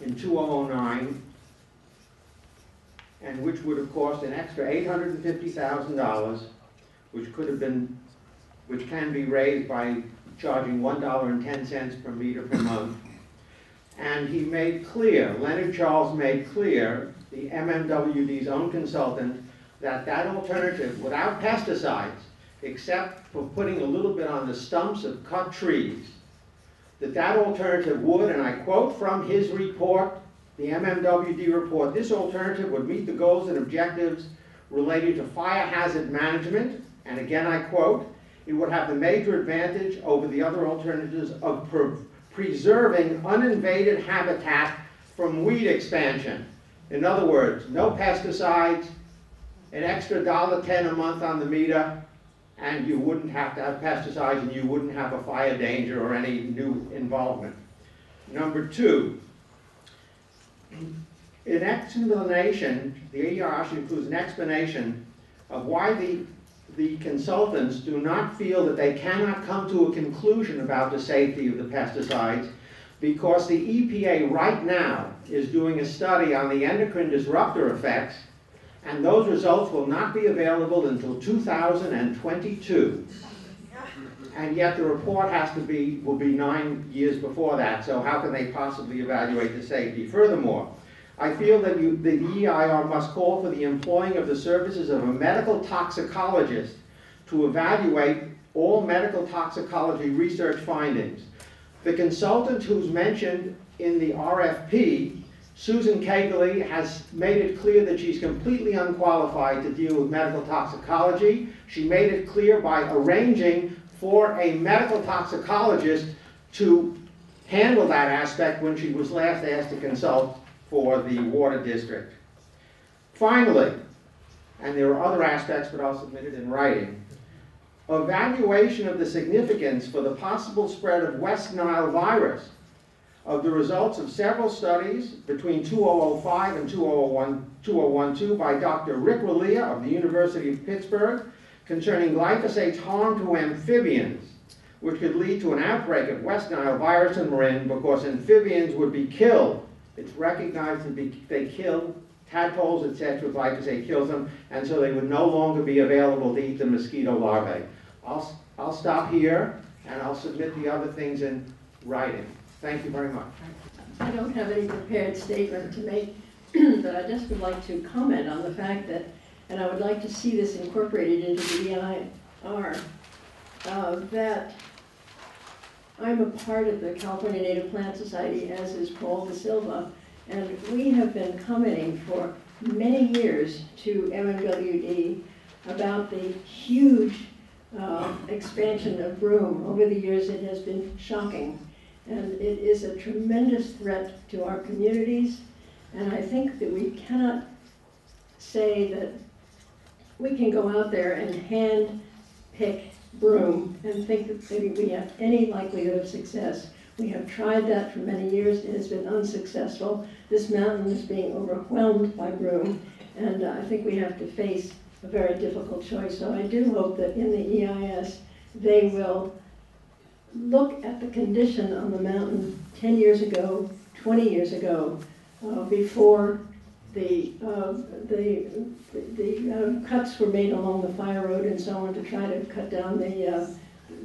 in 2009 and which would have cost an extra $850,000, which could have been, which can be raised by charging $1.10 per meter per month. And he made clear, Leonard Charles made clear, the MMWD's own consultant, that that alternative, without pesticides, except for putting a little bit on the stumps of cut trees, that that alternative would, and I quote from his report, the MMWD report, this alternative would meet the goals and objectives related to fire hazard management, and again I quote, it would have the major advantage over the other alternatives of pro preserving uninvaded habitat from weed expansion. In other words, no pesticides, an extra dollar ten a month on the meter, and you wouldn't have to have pesticides and you wouldn't have a fire danger or any new involvement. Number two, an explanation, the ER should include an explanation of why the, the consultants do not feel that they cannot come to a conclusion about the safety of the pesticides because the EPA right now is doing a study on the endocrine disruptor effects and those results will not be available until 2022. And yet the report has to be, will be nine years before that, so how can they possibly evaluate the safety? Furthermore, I feel that you, the EIR must call for the employing of the services of a medical toxicologist to evaluate all medical toxicology research findings. The consultant who's mentioned in the RFP, Susan Kegley, has made it clear that she's completely unqualified to deal with medical toxicology. She made it clear by arranging for a medical toxicologist to handle that aspect when she was last asked to consult for the water district. Finally, and there are other aspects, but I'll submit it in writing, evaluation of the significance for the possible spread of West Nile virus of the results of several studies between 2005 and 2001, 2012 by Dr. Rick Relyea of the University of Pittsburgh concerning glyphosate's harm to amphibians, which could lead to an outbreak of West Nile virus in Marin because amphibians would be killed. It's recognized that they kill tadpoles, etc., glyphosate kills them, and so they would no longer be available to eat the mosquito larvae. I'll, I'll stop here, and I'll submit the other things in writing. Thank you very much. I don't have any prepared statement to make, [CLEARS THROAT] but I just would like to comment on the fact that, and I would like to see this incorporated into the EIR, uh, that I'm a part of the California Native Plant Society, as is Paul De Silva, and we have been commenting for many years to MMWD about the huge uh, expansion of broom. Over the years, it has been shocking. And it is a tremendous threat to our communities. And I think that we cannot say that we can go out there and hand pick broom and think that we have any likelihood of success. We have tried that for many years. and It has been unsuccessful. This mountain is being overwhelmed by broom. And I think we have to face a very difficult choice. So I do hope that in the EIS, they will look at the condition on the mountain 10 years ago, 20 years ago, uh, before the, uh, the, the uh, cuts were made along the fire road and so on to try to cut down the, uh,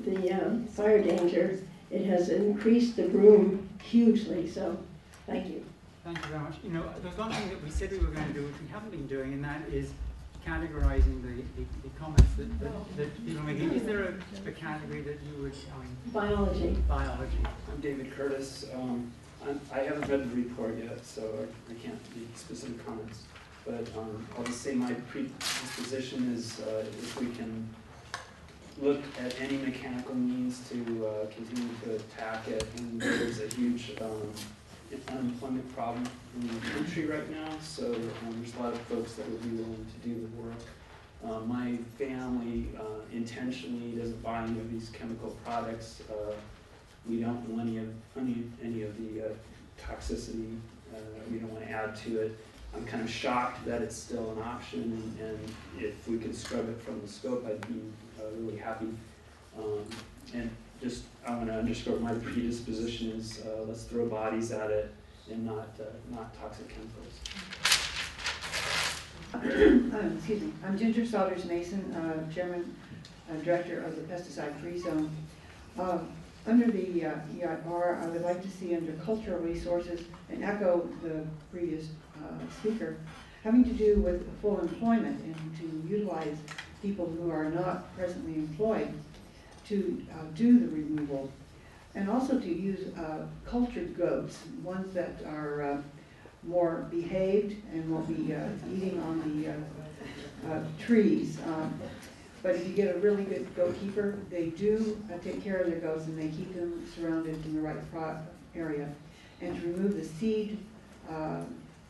the uh, fire danger. It has increased the broom hugely, so thank you. Thank you very much. You know, there's one thing that we said we were going to do, which we haven't been doing, and that is categorizing the, the, the comments that, that, that people are making. Is there a, a category that you would, um, Biology. biology? I'm David Curtis. Um, I'm, I haven't read the report yet, so I, I can't make specific comments. But um, I'll just say my predisposition is uh, if we can look at any mechanical means to uh, continue to attack it. And there's a huge unemployment problem in the country right now, so um, there's a lot of folks that would be willing to do the work. Uh, my family uh, intentionally doesn't buy any of these chemical products. Uh, we don't want any of any, any of the uh, toxicity. Uh, we don't want to add to it. I'm kind of shocked that it's still an option, and, and if we could scrub it from the scope, I'd be uh, really happy. Um, and just I want to underscore my [LAUGHS] predisposition is uh, let's throw bodies at it and not uh, not toxic chemicals. Um, [COUGHS] Excuse me, I'm Ginger Souders Mason, uh, Chairman, uh, Director of the Pesticide Free Zone. Um, Under the uh, EIR, I would like to see under cultural resources, and echo the previous uh, speaker, having to do with full employment and to utilize people who are not presently employed to uh, do the removal. And also to use uh, cultured goats, ones that are uh, more behaved and will be uh, eating on the uh, uh, trees. Um, But if you get a really good goat keeper, they do take care of their goats and they keep them surrounded in the right area. And to remove the seed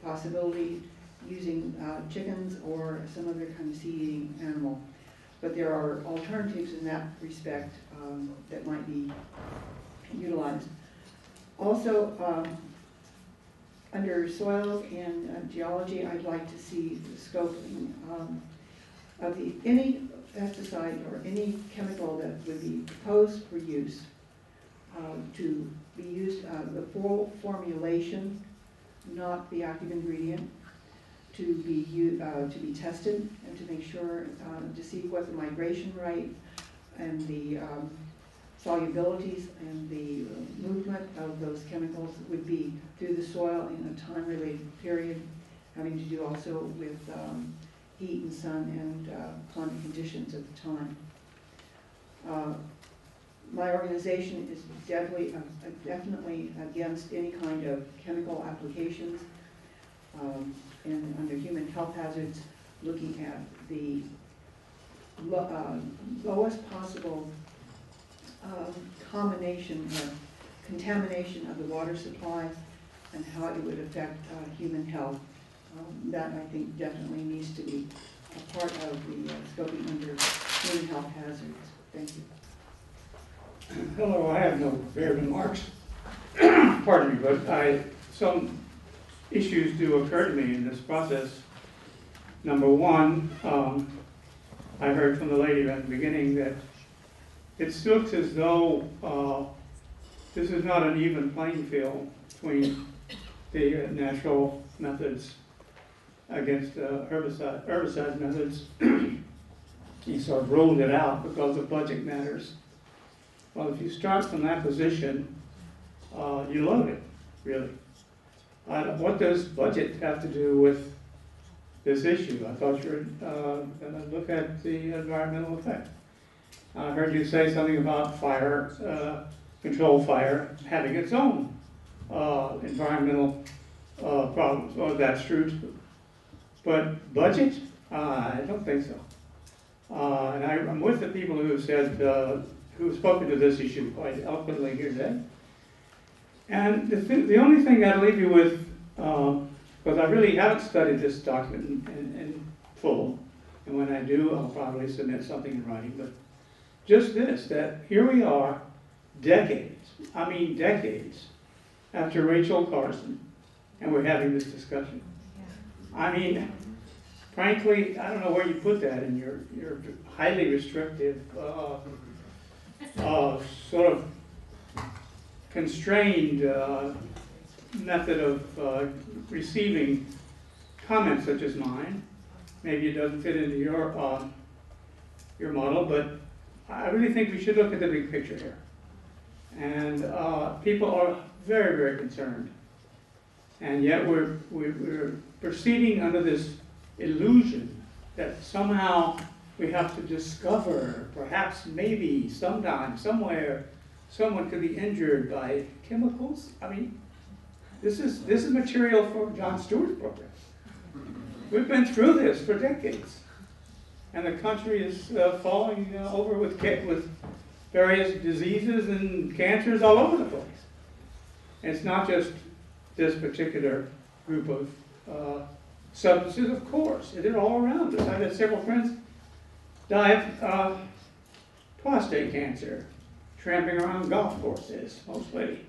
possibility using chickens or some other kind of seed-eating animal. But there are alternatives in that respect um, that might be utilized. Also, um, under soils and uh, geology, I'd like to see the scoping um, of the, any pesticide or any chemical that would be proposed for use, uh, to be used, uh, the full formulation, not the active ingredient, to be uh, to be tested and to make sure, uh, to see what the migration rate and the, um, solubilities and the uh, movement of those chemicals would be through the soil in a time-related period, having to do also with um, heat and sun and uh, climate conditions at the time. Uh, My organization is definitely, uh, definitely against any kind of chemical applications um, and under human health hazards, looking at the lo- uh, lowest possible um, combination of contamination of the water supply and how it would affect uh, human health. Um, That, I think, definitely needs to be a part of the uh, scoping under human health hazards. Thank you. Hello, I have no prepared remarks, [COUGHS] pardon me, but I, some issues do occur to me in this process. Number one, um, I heard from the lady at the beginning that it looks as though, uh, this is not an even playing field between the natural methods against uh, herbicide, herbicide methods. [CLEARS THROAT] You sort of ruled it out because of budget matters. Well, if you start from that position, uh, you load it, really. Uh, what does budget have to do with this issue? I thought you were, uh, gonna look at the environmental effect. I heard you say something about fire, uh, control fire having its own, uh, environmental, uh, problems. Well, that's true too. But budget? Uh, I don't think so. And I, I'm with the people who have said, uh, who've spoken to this issue quite eloquently here today. And the thing, the only thing I'd leave you with, um, because I really haven't studied this document in, in, in full, and when I do, I'll probably submit something in writing, but just this, that here we are, decades, I mean decades, after Rachel Carson, and we're having this discussion. I mean, frankly, I don't know where you put that in your, your highly restrictive, uh, uh, sort of constrained, uh, method of, uh, receiving comments such as mine. Maybe it doesn't fit into your, uh, your model, but I really think we should look at the big picture here. And, uh, people are very, very concerned. And yet we're, we're, we're proceeding under this illusion that somehow we have to discover, perhaps, maybe, sometime, somewhere, someone could be injured by chemicals. I mean, this is, this is material for Jon Stewart's program. We've been through this for decades. And the country is uh, falling uh, over with, with various diseases and cancers all over the place. And it's not just this particular group of uh, substances, of course, they're all around us. I've had several friends die of uh, prostate cancer, tramping around golf courses, mostly.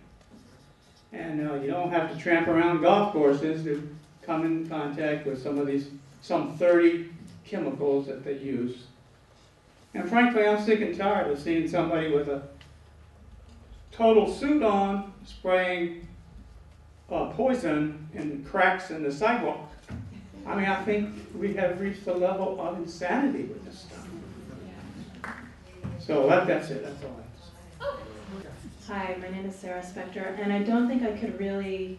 And uh, you don't have to tramp around golf courses to come in contact with some of these, some 30 chemicals that they use. And frankly, I'm sick and tired of seeing somebody with a total suit on spraying uh, poison in cracks in the sidewalk. I mean, I think we have reached a level of insanity with this stuff. So that, that's it, that's all I have to say. Hi, my name is Sarah Spector, and I don't think I could really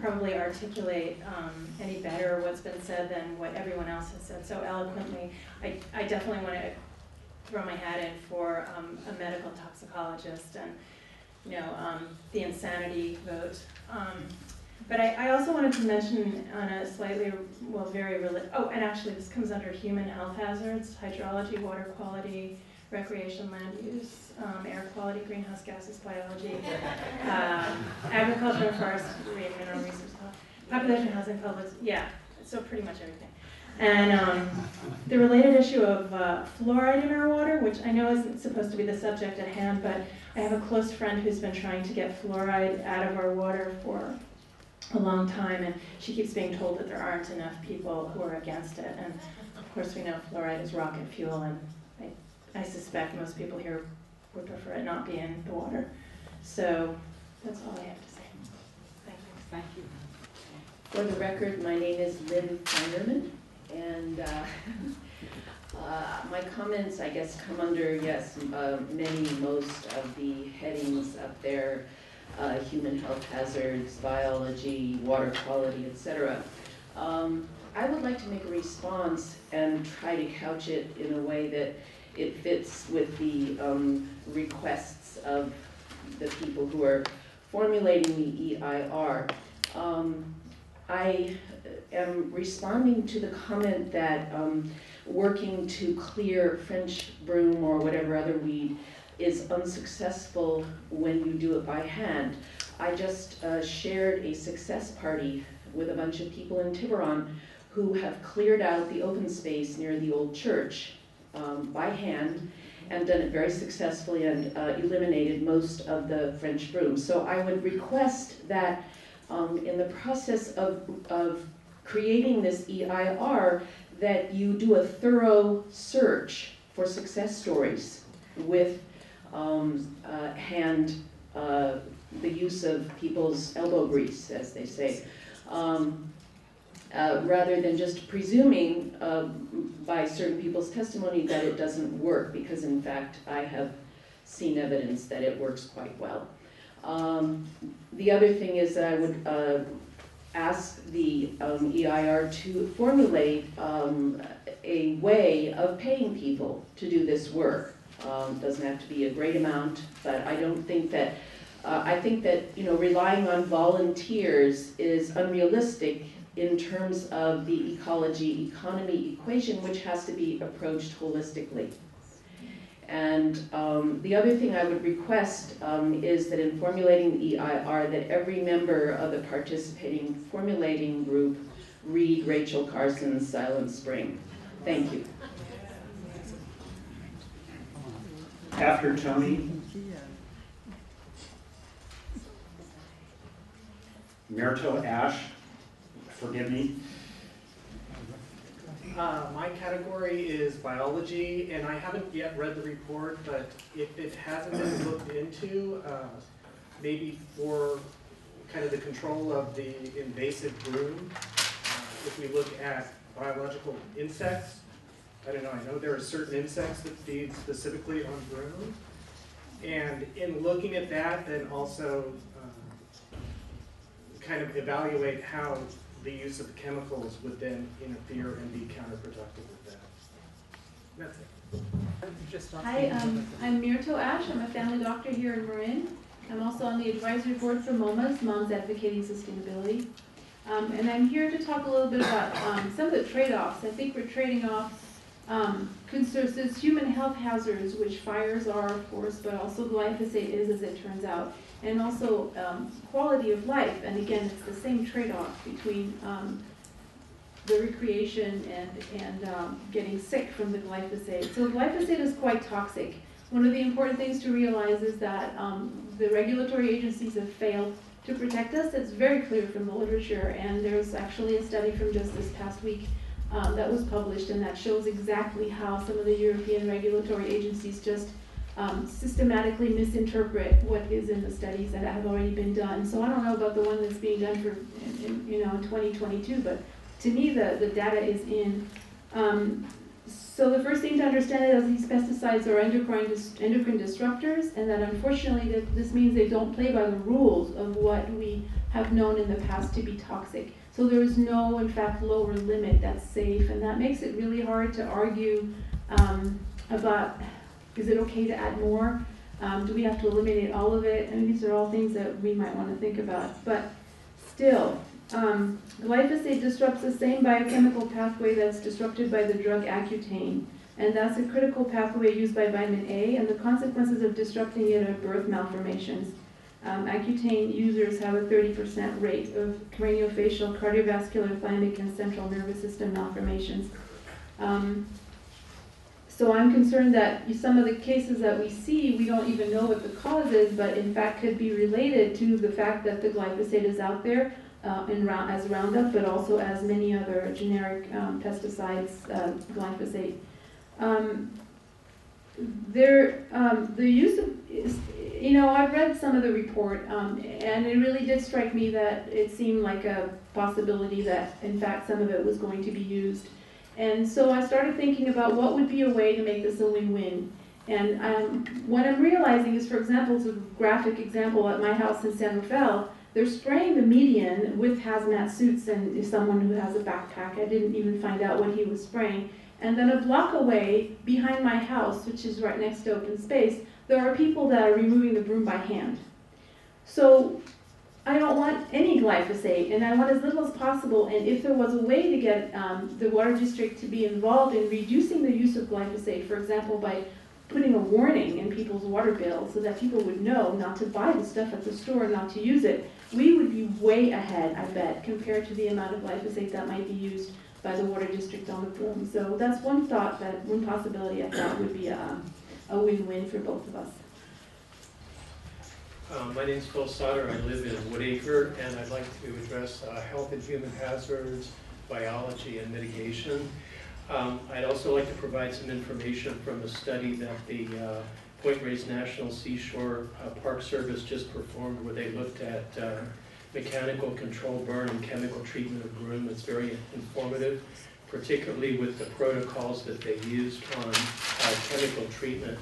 probably articulate um, any better what's been said than what everyone else has said so eloquently. I, I definitely want to throw my hat in for um, a medical toxicologist and, you know, um, the insanity vote. Um, But I, I also wanted to mention on a slightly, well, very oh, and actually this comes under human health hazards, hydrology, water quality, recreation, land use, um, air quality, greenhouse gases, biology, um, agriculture, forestry, and mineral resources, population, housing, public, yeah, so pretty much everything. And um, the related issue of uh, fluoride in our water, which I know isn't supposed to be the subject at hand, but I have a close friend who's been trying to get fluoride out of our water for a long time, and she keeps being told that there aren't enough people who are against it. And of course, we know fluoride is rocket fuel, and I, I suspect most people here would prefer it not be in the water. So that's all I have to say. Thank you. Thank you. For the record, my name is Lynn Feinerman, and uh, [LAUGHS] uh, my comments, I guess, come under, yes, uh, many, most of the headings up there, uh, human health hazards, biology, water quality, et cetera. Um, I would like to make a response and try to couch it in a way that it fits with the um, requests of the people who are formulating the EIR. Um, I am responding to the comment that um, working to clear French broom or whatever other weed is unsuccessful when you do it by hand. I just uh, shared a success party with a bunch of people in Tiburon who have cleared out the open space near the old church um, by hand and done it very successfully and uh, eliminated most of the French broom. So I would request that um, in the process of, of creating this EIR, that you do a thorough search for success stories with um, uh, hand, uh, the use of people's elbow grease, as they say. Um, uh, rather than just presuming uh, by certain people's testimony that it doesn't work, because in fact I have seen evidence that it works quite well. Um, the other thing is that I would uh, ask the um, EIR to formulate um, a way of paying people to do this work. Um, doesn't have to be a great amount, but I don't think that, uh, I think that, you know, relying on volunteers is unrealistic in terms of the ecology economy equation, which has to be approached holistically. And um, the other thing I would request um, is that in formulating the EIR, that every member of the participating formulating group read Rachel Carson's Silent Spring. Thank you. After Tony, Myrto Ashe, forgive me, Uh, my category is biology, and I haven't yet read the report, but if it hasn't been looked into, uh, maybe for kind of the control of the invasive broom, uh, if we look at biological insects, I don't know, I know there are certain insects that feed specifically on broom. And in looking at that, then also uh, kind of evaluate how the use of chemicals would then interfere and be counterproductive with that. That's it. Hi, um, I'm Myrto Ashe, I'm a family doctor here in Marin. I'm also on the advisory board for MOMAS, Moms Advocating Sustainability. Um, and I'm here to talk a little bit about, um, some of the trade-offs. I think we're trading off, um, concerns, human health hazards, which fires are, of course, but also glyphosate is, as it turns out. And also, um, quality of life, and again, it's the same trade-off between, um, the recreation and, and um, getting sick from the glyphosate. So glyphosate is quite toxic. One of the important things to realize is that um, the regulatory agencies have failed to protect us. It's very clear from the literature, and there's actually a study from just this past week um, that was published, and that shows exactly how some of the European regulatory agencies just um, systematically misinterpret what is in the studies that have already been done. So I don't know about the one that's being done for, in, in, you know, in 2022, but to me, the, the data is in. Um, so the first thing to understand is these pesticides are endocrine, dis endocrine disruptors, and that unfortunately this means they don't play by the rules of what we have known in the past to be toxic. So there is no, in fact, lower limit that's safe, and that makes it really hard to argue um, about is it okay to add more? Um, do we have to eliminate all of it? I mean, these are all things that we might want to think about. But Still, um, glyphosate disrupts the same biochemical pathway that's disrupted by the drug Accutane. And that's a critical pathway used by vitamin A, and the consequences of disrupting it are birth malformations. Um, Accutane users have a 30% rate of craniofacial, cardiovascular, thymic, and central nervous system malformations. Um, so I'm concerned that some of the cases that we see, we don't even know what the cause is, but in fact could be related to the fact that the glyphosate is out there uh, in as Roundup, but also as many other generic um, pesticides, uh, glyphosate. Um, there, um, the use of, is, you know, I've read some of the report, um, and it really did strike me that it seemed like a possibility that, in fact, some of it was going to be used. And so I started thinking about what would be a way to make this a win-win. And um, what I'm realizing is, for example, it's a graphic example at my house in San Rafael, they're spraying the median with hazmat suits and someone who has a backpack. I didn't even find out what he was spraying. And then a block away, behind my house, which is right next to open space, there are people that are removing the broom by hand. So I don't want any glyphosate, and I want as little as possible. And if there was a way to get um, the water district to be involved in reducing the use of glyphosate, for example, by putting a warning in people's water bills so that people would know not to buy the stuff at the store, not to use it, we would be way ahead, I bet, compared to the amount of glyphosate that might be used by the water district on the broom. So that's one thought, that one possibility I thought would be a, a win-win for both of us. Um, My name is Phil Sauter, I live in Woodacre, and I'd like to address uh, health and human hazards, biology, and mitigation. Um, I'd also like to provide some information from a study that the uh, Point Reyes National Seashore uh, Park Service just performed, where they looked at uh, mechanical control burn and chemical treatment of broom. It's very informative, particularly with the protocols that they used on uh, chemical treatment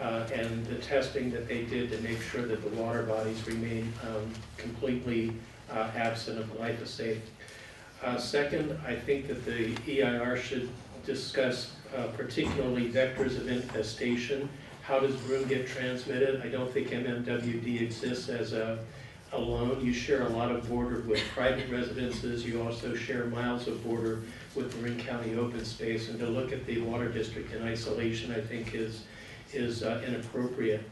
uh, and the testing that they did to make sure that the water bodies remain um, completely uh, absent of glyphosate. Uh, Second, I think that the EIR should discuss uh, particularly vectors of infestation. How does broom get transmitted? I don't think MMWD exists as a alone. You share a lot of border with private residences. You also share miles of border with Marin County open space. And to look at the water district in isolation, I think is is uh, inappropriate.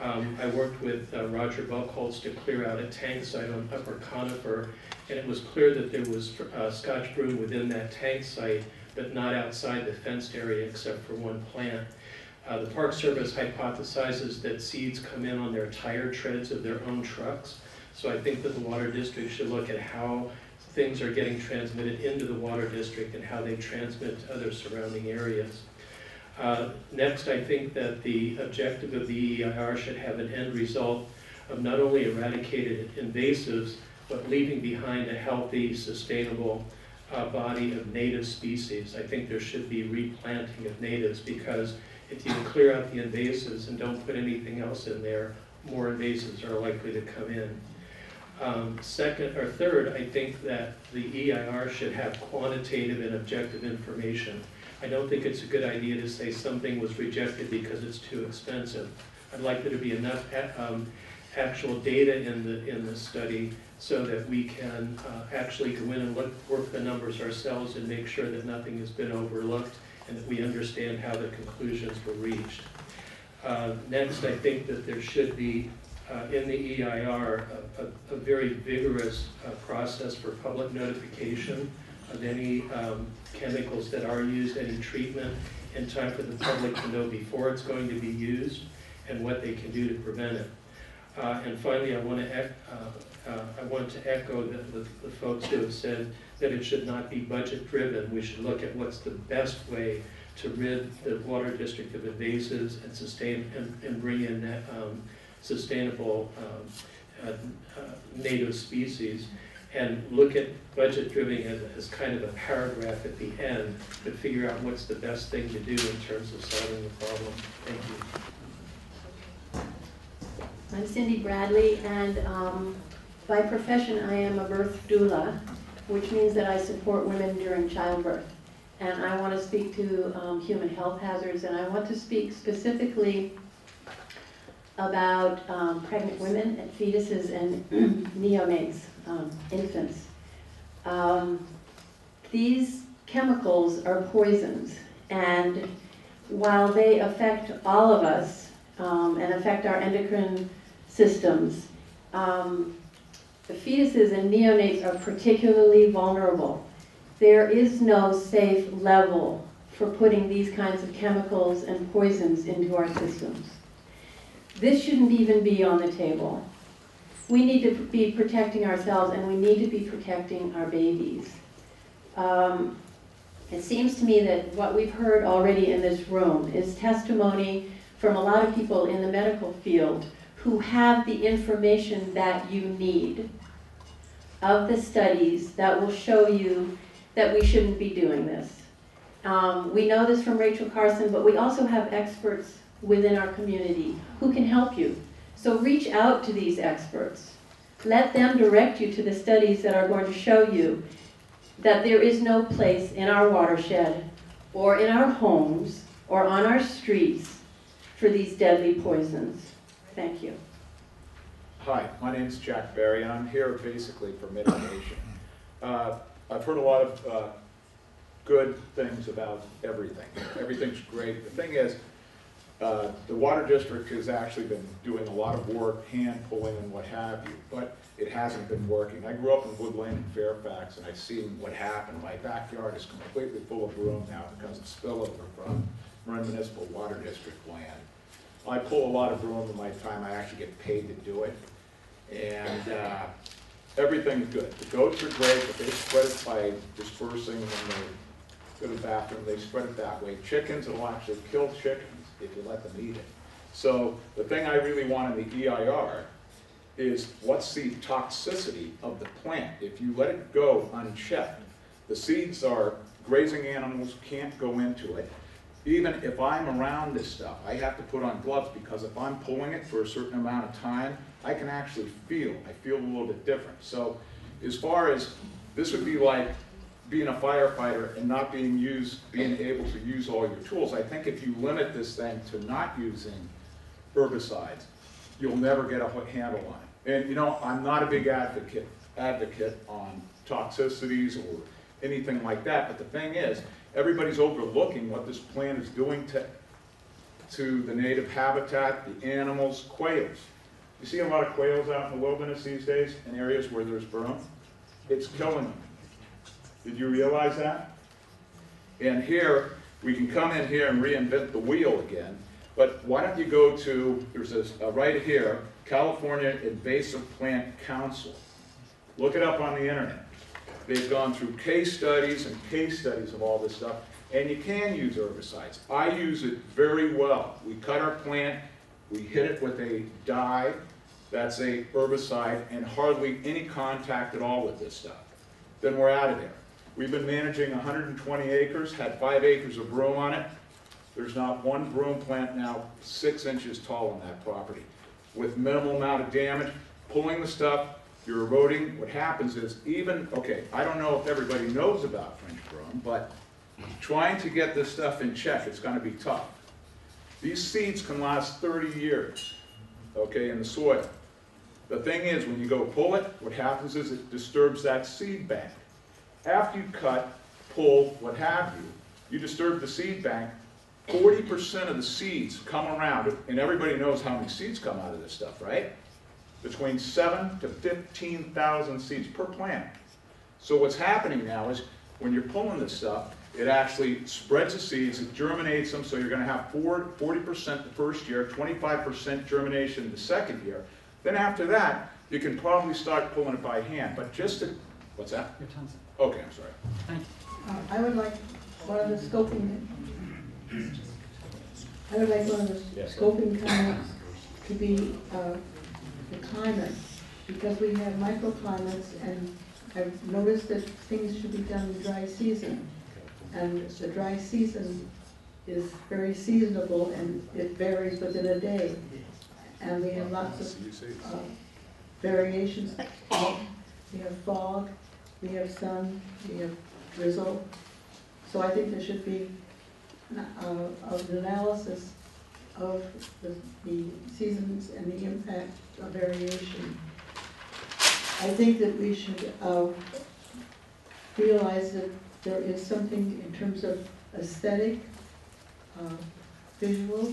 Um, I worked with uh, Roger Buckholz to clear out a tank site on Upper Conifer, and it was clear that there was uh, Scotch broom within that tank site, but not outside the fenced area except for one plant. Uh, the Park Service hypothesizes that seeds come in on their tire treads of their own trucks, so I think that the Water District should look at how things are getting transmitted into the Water District and how they transmit to other surrounding areas. Uh, Next, I think that the objective of the EIR should have an end result of not only eradicated invasives, but leaving behind a healthy, sustainable uh, body of native species. I think there should be replanting of natives because if you clear out the invasives and don't put anything else in there, more invasives are likely to come in. Um, Second, or third, I think that the EIR should have quantitative and objective information. I don't think it's a good idea to say something was rejected because it's too expensive. I'd like there to be enough um, actual data in the, in the study so that we can uh, actually go in and look, work the numbers ourselves and make sure that nothing has been overlooked and that we understand how the conclusions were reached. Uh, Next, I think that there should be, uh, in the EIR, a, a, a very vigorous uh, process for public notification of any um, chemicals that are used, any treatment, in time for the public to know before it's going to be used and what they can do to prevent it. Uh, and finally, I want to uh, uh, I want to echo the, the, the, folks who have said that it should not be budget driven. We should look at what's the best way to rid the water district of invasives and sustain and, and bring in um, sustainable um, uh, uh, native species and look at budget driven as, as kind of a paragraph at the end to figure out what's the best thing to do in terms of solving the problem. Thank you. I'm Cindy Bradley, and um, by profession, I am a birth doula, which means that I support women during childbirth. And I want to speak to um, human health hazards, and I want to speak specifically about um, pregnant women, and fetuses, and neonates, um, infants. Um, These chemicals are poisons, and while they affect all of us um, and affect our endocrine systems, um, the fetuses and neonates are particularly vulnerable. There is no safe level for putting these kinds of chemicals and poisons into our systems. This shouldn't even be on the table. We need to be protecting ourselves and we need to be protecting our babies. Um, it seems to me that what we've heard already in this room is testimony from a lot of people in the medical field who have the information that you need of the studies that will show you that we shouldn't be doing this. Um, we know this from Rachel Carson, but we also have experts within our community who can help you. So reach out to these experts. Let them direct you to the studies that are going to show you that there is no place in our watershed or in our homes or on our streets for these deadly poisons. Thank you. Hi, my name's Jack Barry, and I'm here basically for mitigation. Uh, I've heard a lot of uh, good things about everything. Everything's great. The thing is, uh, the water district has actually been doing a lot of work, hand pulling and what have you, but it hasn't been working. I grew up in Wood Lane in Fairfax, and I've seen what happened. My backyard is completely full of broom now because of spillover from Marin Municipal Water District land. I pull a lot of broom in my time. I actually get paid to do it. And uh, everything's good. The goats are great, but they spread it by dispersing when they go to the bathroom. They spread it that way. Chickens, it'll actually kill chickens if you let them eat it. So the thing I really want in the EIR is what's the toxicity of the plant? If you let it go unchecked, the seeds are grazing animals can't go into it. Even if I'm around this stuff, I have to put on gloves because if I'm pulling it for a certain amount of time, I can actually feel, I feel a little bit different. So as far as, this would be like being a firefighter and not being used, being able to use all your tools. I think if you limit this thing to not using herbicides, you'll never get a handle on it. And you know, I'm not a big advocate, advocate on toxicities or anything like that, but the thing is, everybody's overlooking what this plant is doing to, to the native habitat, the animals, quails. You see a lot of quails out in the wilderness these days, in areas where there's burn? It's killing them. Did you realize that? And here, we can come in here and reinvent the wheel again, but why don't you go to, there's this, uh, right here, California Invasive Plant Council. Look it up on the internet. They've gone through case studies and case studies of all this stuff, and you can use herbicides. I use it very well. We cut our plant, we hit it with a dye, that's a herbicide, and hardly any contact at all with this stuff. Then we're out of there. We've been managing 120 acres, had five acres of broom on it. There's not one broom plant now six inches tall on that property. With minimal amount of damage, pulling the stuff, you're eroding. What happens is even, okay, I don't know if everybody knows about French broom, but trying to get this stuff in check, it's gonna be tough. These seeds can last 30 years, okay, in the soil. The thing is, when you go pull it, what happens is it disturbs that seed bank. After you cut, pull, what have you, you disturb the seed bank, 40% of the seeds come around, and everybody knows how many seeds come out of this stuff, right? Between seven to 15,000 seeds per plant. So what's happening now is, when you're pulling this stuff, it actually spreads the seeds, it germinates them, so you're gonna have 40% the first year, 25% germination the second year. Then after that, you can probably start pulling it by hand, but just to, what's that? Your time's Okay, I'm sorry. Thank you. Uh, I would like one of the scoping, I would like one of the Yes, scoping comments to be uh, the climate, because we have microclimates, and I've noticed that things should be done in dry season. And the dry season is very seasonable, and it varies within a day. And we have lots of uh, variations. We have fog, we have sun, we have drizzle. So I think there should be uh, an analysis of the, the seasons and the impact of variation. I think that we should, uh, realize that there is something in terms of aesthetic, uh, visual,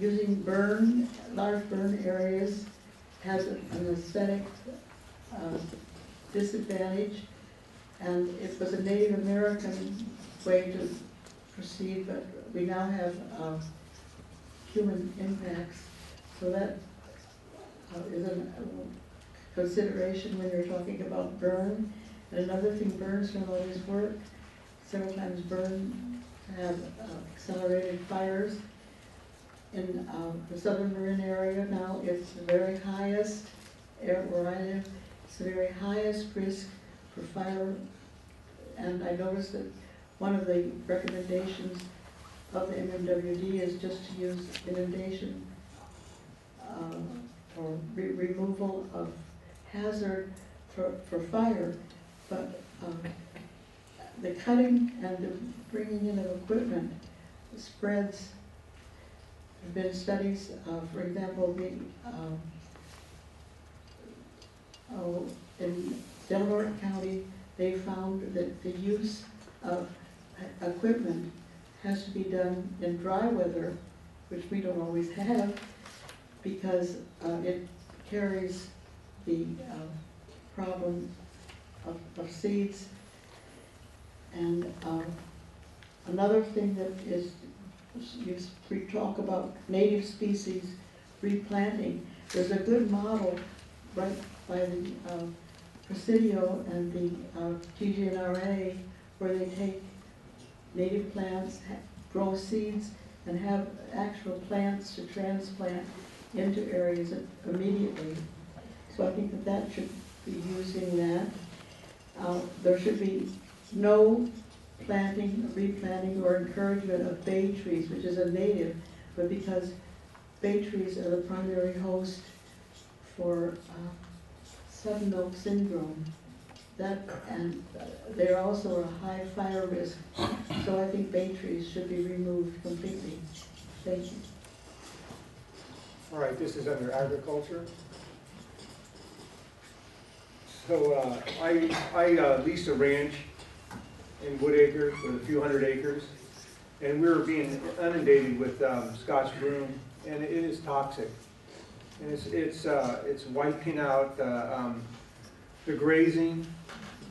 using burn, large burn areas has an aesthetic uh, disadvantage. And it was a Native American way to proceed, but we now have uh, human impacts. So that uh, is a consideration when you're talking about burn. And another thing, burns don't always work. Several times burn have uh, accelerated fires. In uh, the southern Marin area now, it's the very highest, where I live, the very highest risk for fire. And I noticed that one of the recommendations of the MMWD is just to use inundation uh, or re- removal of hazard for, for fire. But um, the cutting and the bringing in of equipment spreads. There have been studies, uh, for example, the, um, oh, in Delaware County, they found that the use of equipment has to be done in dry weather, which we don't always have, because uh, it carries the uh, problem of, of seeds. And um, another thing that is, you, talk about native species replanting. There's a good model right by the uh, Presidio and the uh, GGNRA where they take native plants, grow seeds, and have actual plants to transplant into areas immediately. So I think that that should be using that. Uh, There should be no planting, replanting, or encouragement of bay trees, which is a native, but because bay trees are the primary host for uh, sudden oak syndrome, that, and they're also a high fire risk, so I think bay trees should be removed completely. Thank you. All right, this is under agriculture. So uh, I, I uh, leased a ranch in Woodacre with a few hundred acres, and we were being inundated with um, Scotch broom, and it is toxic. And it's, it's, uh, it's wiping out um, the grazing,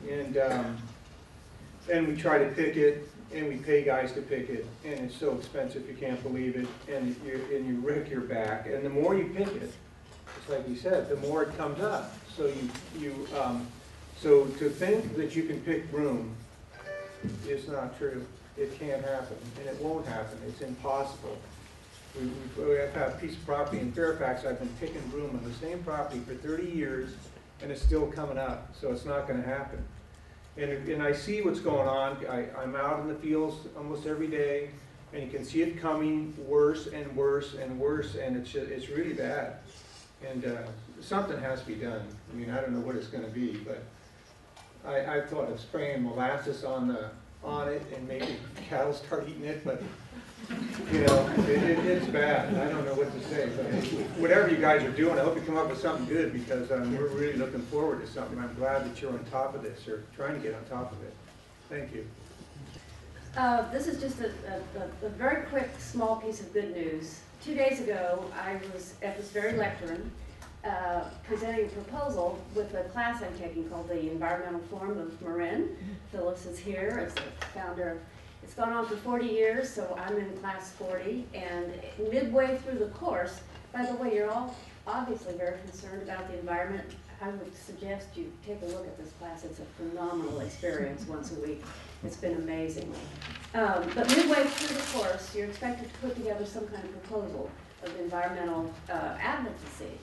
and, um, and we try to pick it, and we pay guys to pick it, and it's so expensive, you can't believe it, and you, and you wreck your back. And the more you pick it, it's like you said, the more it comes up. So you, you, um, so to think that you can pick broom is not true. It can't happen, and it won't happen. It's impossible. We, we, we have a piece of property in Fairfax, I've been picking broom on the same property for thirty years, and it's still coming up, so it's not gonna happen. And, and I see what's going on, I, I'm out in the fields almost every day, and you can see it coming worse and worse and worse, and it's, it's really bad. And, uh, something has to be done, I mean, I don't know what it's gonna be, but I, I thought of spraying molasses on the, on it, and maybe [LAUGHS] cattle start eating it, but, you know, it, it, it's bad, I don't know what to say, but whatever you guys are doing, I hope you come up with something good, because, um, we're really looking forward to something, I'm glad that you're on top of this, or trying to get on top of it. Thank you. Uh, This is just a, a, a- very quick, small piece of good news. Two days ago, I was at this very lectern, uh, presenting a proposal with a class I'm taking called the Environmental Forum of Marin. Phyllis is here as the founder. of- It's gone on for forty years, so I'm in class forty, and midway through the course, by the way, you're all obviously very concerned about the environment. I would suggest you take a look at this class. It's a phenomenal experience once a week. It's been amazing. Um, But midway through the course, you're expected to put together some kind of proposal of environmental uh, advocacy.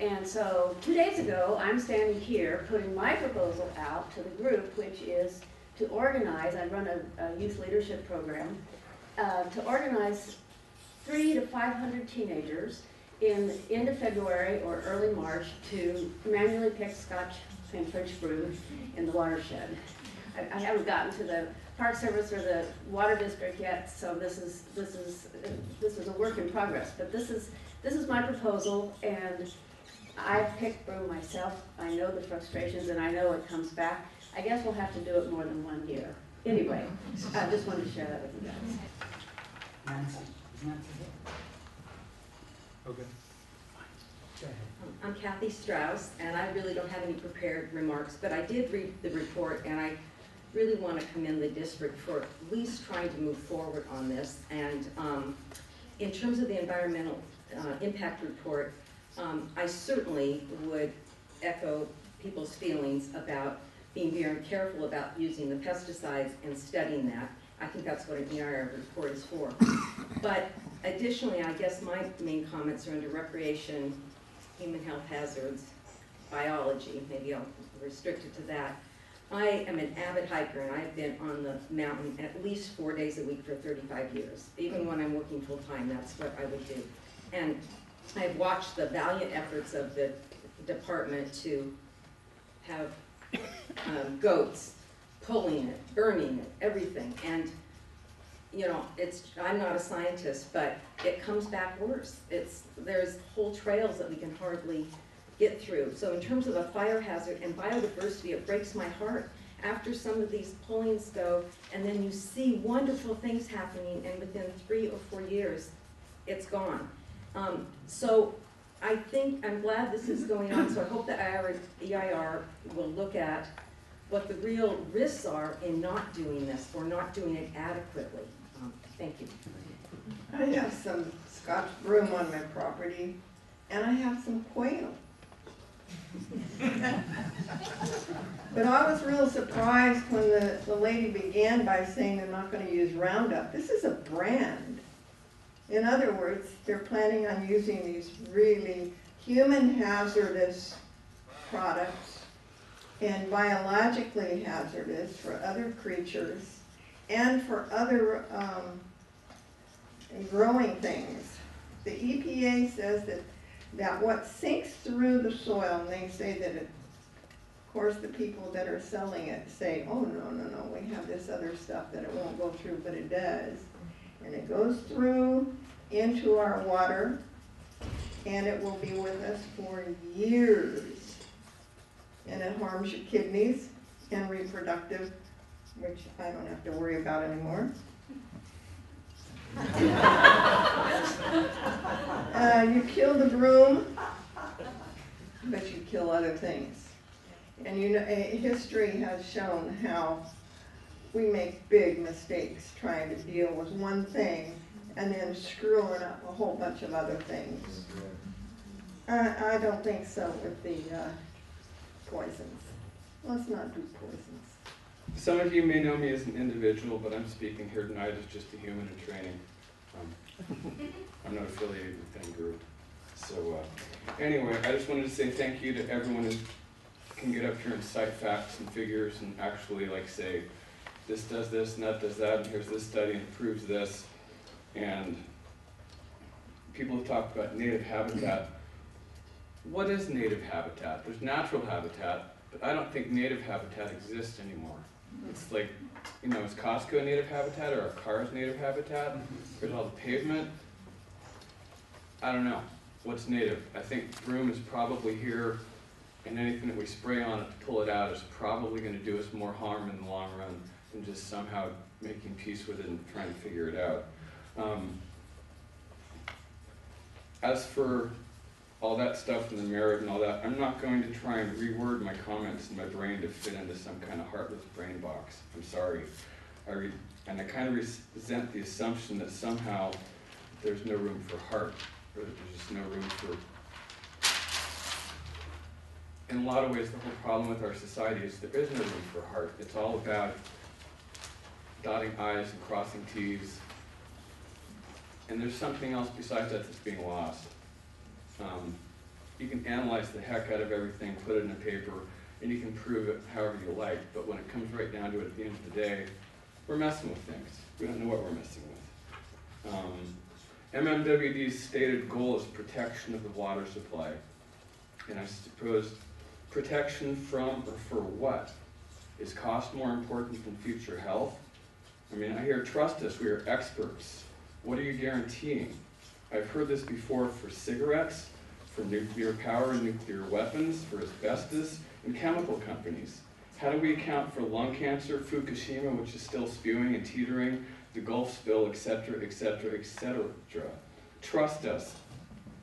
And so, two days ago, I'm standing here putting my proposal out to the group, which is to organize, I run a a youth leadership program, uh, to organize three to 500 teenagers in the end of February or early March to manually pick scotch and French broom in the watershed. I I haven't gotten to the Park Service or the Water District yet, so this is, this is, this is a work in progress. But this is, this is my proposal, and I've picked broom myself. I know the frustrations, and I know it comes back. I guess we'll have to do it more than one year. Anyway, I just wanted to share that with you guys. Nancy, is Nancy here? Okay. Go ahead. I'm Kathy Strauss, and I really don't have any prepared remarks, but I did read the report, and I really want to commend the district for at least trying to move forward on this. And um, in terms of the environmental uh, impact report, um, I certainly would echo people's feelings about being very careful about using the pesticides and studying that. I think that's what an EIR report is for. But additionally, I guess my main comments are under recreation, human health hazards, biology, maybe I'll restrict it to that. I am an avid hiker and I've been on the mountain at least four days a week for thirty-five years. Even when I'm working full-time, that's what I would do. And I've watched the valiant efforts of the department to have um, goats pulling it, burning it, everything. And, you know, it's, I'm not a scientist, but it comes back worse. It's, there's whole trails that we can hardly get through. So in terms of a fire hazard and biodiversity, it breaks my heart. After some of these pullings go, and then you see wonderful things happening, and within three or four years, it's gone. Um, so I think, I'm glad this is going on, so I hope the EIR will look at what the real risks are in not doing this, or not doing it adequately. Um, Thank you. I have some Scotch broom on my property, and I have some quail. But I was real surprised when the, the lady began by saying they're not gonna use Roundup. This is a brand. In other words, they're planning on using these really human hazardous products and biologically hazardous for other creatures and for other, um, growing things. The EPA says that, that what sinks through the soil, and they say that it, of course, the people that are selling it say, oh, no, no, no, we have this other stuff that it won't go through, but it does. And it goes through into our water, and it will be with us for years. And it harms your kidneys and reproductive, which I don't have to worry about anymore. [LAUGHS] Uh, you kill the broom, but you kill other things. And you know, eh, history has shown how we make big mistakes trying to deal with one thing and then screwing up a whole bunch of other things. I, I don't think so with the, uh, poisons. Let's not do poisons. Some of you may know me as an individual, but I'm speaking here tonight as just a human in training. Um, I'm not affiliated with any group. So, uh, anyway, I just wanted to say thank you to everyone who can get up here and cite facts and figures and actually like say, this does this and that does that, and here's this study and it proves this. And people have talked about native habitat. What is native habitat? There's natural habitat, but I don't think native habitat exists anymore. It's like, you know, is Costco native habitat or are cars native habitat? There's all the pavement. I don't know. What's native? I think broom is probably here, and anything that we spray on it to pull it out is probably gonna do us more harm in the long run just somehow making peace with it and trying to figure it out. Um, as for all that stuff and the merit and all that, I'm not going to try and reword my comments in my brain to fit into some kind of heartless brain box. I'm sorry. I and I kind of resent the assumption that somehow there's no room for heart, or there's just no room for. In a lot of ways, the whole problem with our society is there is no room for heart. It's all about dotting I's and crossing T's. And there's something else besides that that's being lost. Um, you can analyze the heck out of everything, put it in a paper, and you can prove it however you like, but when it comes right down to it at the end of the day, we're messing with things. We don't know what we're messing with. Um, MMWD's stated goal is protection of the water supply. And I suppose protection from or for what? Is cost more important than future health? I mean, I hear trust us, we are experts. What are you guaranteeing? I've heard this before for cigarettes, for nuclear power and nuclear weapons, for asbestos, and chemical companies. How do we account for lung cancer, Fukushima, which is still spewing and teetering, the Gulf spill, et cetera, et cetera, et cetera? Trust us,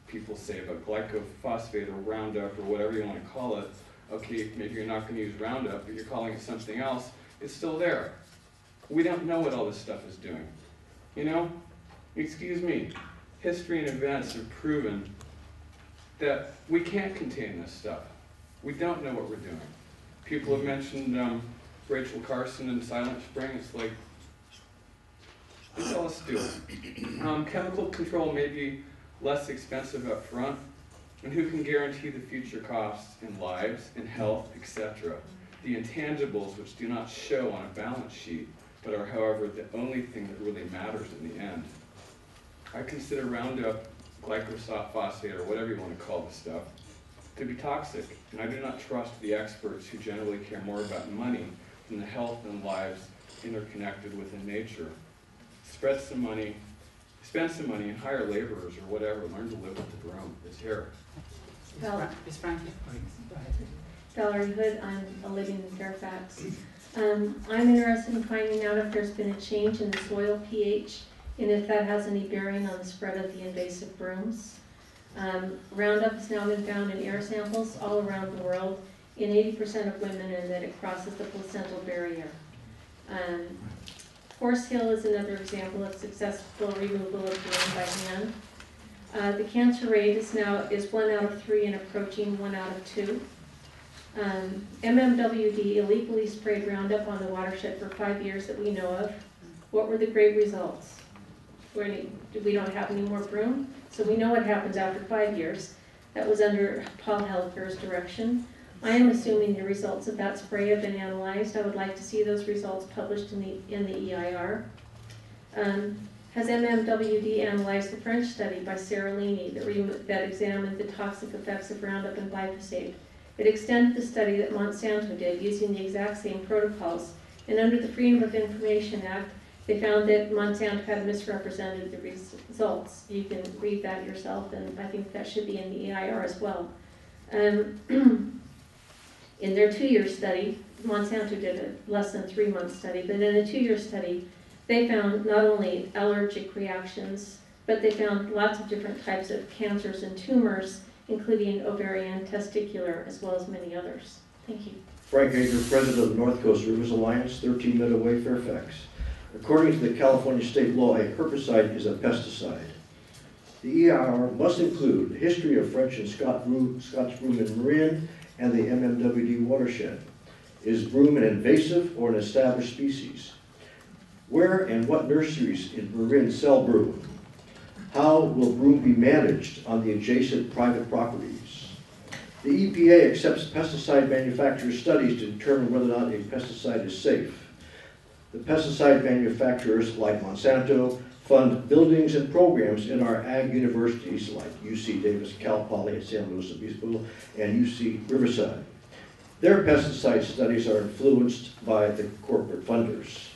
people say about glyphosate or Roundup or whatever you want to call it. Okay, maybe you're not going to use Roundup, but you're calling it something else. It's still there. We don't know what all this stuff is doing. You know? Excuse me. History and events have proven that we can't contain this stuff. We don't know what we're doing. People have mentioned um, Rachel Carson and Silent Spring. It's like, tell us do it. Um, chemical control may be less expensive up front, and who can guarantee the future costs in lives, in health, etc.? The intangibles which do not show on a balance sheet, but are, however, the only thing that really matters in the end. I consider Roundup, glyphosate, or whatever you want to call the stuff, to be toxic, and I do not trust the experts who generally care more about money than the health and lives interconnected within nature. Spread some money, spend some money and hire laborers or whatever, learn to live with the broom. It's here. Val- Ms. Franklin? Go. Valerie Hood, I'm a living in Fairfax. Um, I'm interested in finding out if there's been a change in the soil pH and if that has any bearing on the spread of the invasive brooms. Um, Roundup has now been found in air samples all around the world in 80% of women and that it crosses the placental barrier. Um, Horse Hill is another example of successful removal of broom by hand. Uh, the cancer rate is now is one out of three and approaching one out of two. Um, MMWD illegally sprayed Roundup on the watershed for five years that we know of. What were the great results? Any, we don't have any more broom, so we know what happens after five years. That was under Paul Helker's direction. I am assuming the results of that spray have been analyzed. I would like to see those results published in the, in the EIR. Um, has MMWD analyzed the French study by Séralini that, that examined the toxic effects of Roundup and glyphosate? It extended the study that Monsanto did using the exact same protocols. And under the Freedom of Information Act, they found that Monsanto had misrepresented the results. You can read that yourself, and I think that should be in the EIR as well. Um, [CLEARS THROAT] in their two-year study, Monsanto did a less than three-month study, but in a two-year study, they found not only allergic reactions, but they found lots of different types of cancers and tumors, including ovarian, testicular, as well as many others. Thank you. Frank Egger, President of the North Coast Rivers Alliance, 13 Meadow Way, Fairfax. According to the California state law, a herbicide is a pesticide. The EIR must include a history of French and Scotch broom, Scotch broom in Marin and the MMWD watershed. Is broom an invasive or an established species? Where and what nurseries in Marin sell broom? How will broom be managed on the adjacent private properties? The EPA accepts pesticide manufacturers' studies to determine whether or not a pesticide is safe. The pesticide manufacturers, like Monsanto, fund buildings and programs in our ag universities like UC Davis, Cal Poly at San Luis Obispo, and UC Riverside. Their pesticide studies are influenced by the corporate funders.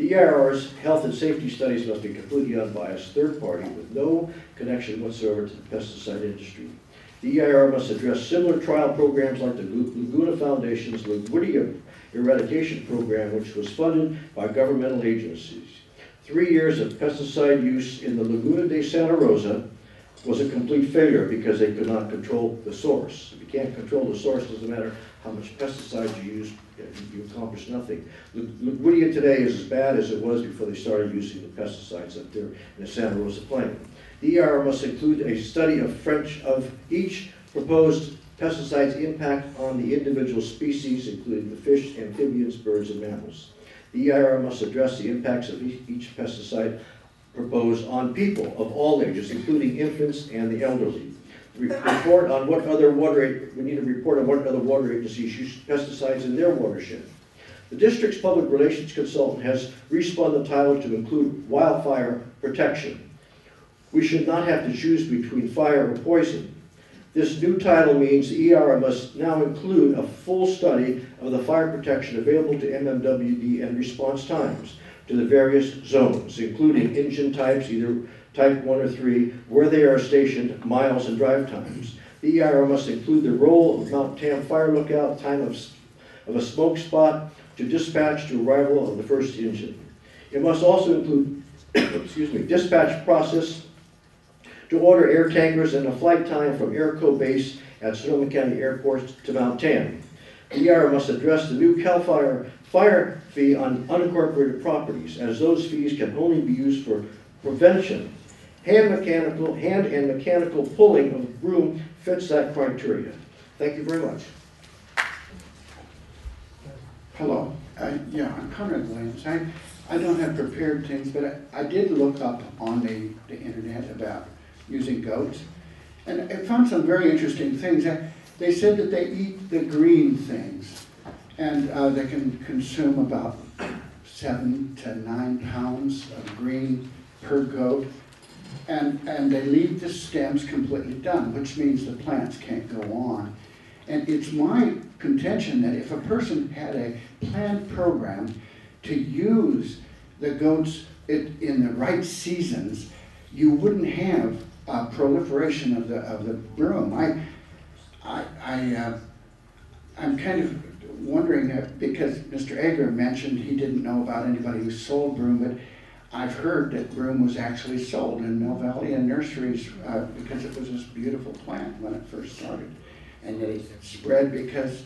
The EIR's health and safety studies must be completely unbiased, third party with no connection whatsoever to the pesticide industry. The EIR must address similar trial programs like the Laguna Foundation's Laguna Eradication Program, which was funded by governmental agencies. Three years of pesticide use in the Laguna de Santa Rosa was a complete failure because they could not control the source. If you can't control the source, it doesn't matter how much pesticide you use, you accomplish nothing. Laguna today is as bad as it was before they started using the pesticides up there in the Santa Rosa Plain. The ER must include a study of French of each proposed pesticide's impact on the individual species, including the fish, amphibians, birds, and mammals. The EIR must address the impacts of each pesticide proposed on people of all ages, including infants and the elderly. Re- Report on what other water, we need a report on what other water agencies use pesticides in their watershed. The district's public relations consultant has respun the title to include wildfire protection. We should not have to choose between fire or poison. This new title means the ER must now include a full study of the fire protection available to MMWD and response times. to the various zones, including engine types, either type one or three, where they are stationed, miles and drive times. The EIR must include the role of Mount Tam Fire Lookout, time of, of a smoke spot to dispatch to arrival of the first engine. It must also include, [COUGHS] excuse me, dispatch process to order air tankers and a flight time from Airco Base at Sonoma County Airport to Mount Tam. The EIR must address the new CAL FIRE fire fee on unincorporated properties, as those fees can only be used for prevention. Hand mechanical, hand and mechanical pulling of a broom fits that criteria. Thank you very much. Hello, uh, yeah, I'm Conrad Williams. I, I don't have prepared things, but I, I did look up on the, the internet about using goats. And I found some very interesting things. Uh, They said that they eat the green things and uh, they can consume about seven to nine pounds of green per goat. And, and they leave the stems completely done, which means the plants can't go on. And it's my contention that if a person had a planned program to use the goats in the right seasons, you wouldn't have a proliferation of the, of the broom. I, I, I, uh, I'm kind of wondering, uh, because Mr. Egger mentioned he didn't know about anybody who sold broom, but I've heard that broom was actually sold in Mill Valley and nurseries uh, because it was this beautiful plant when it first started. And it spread because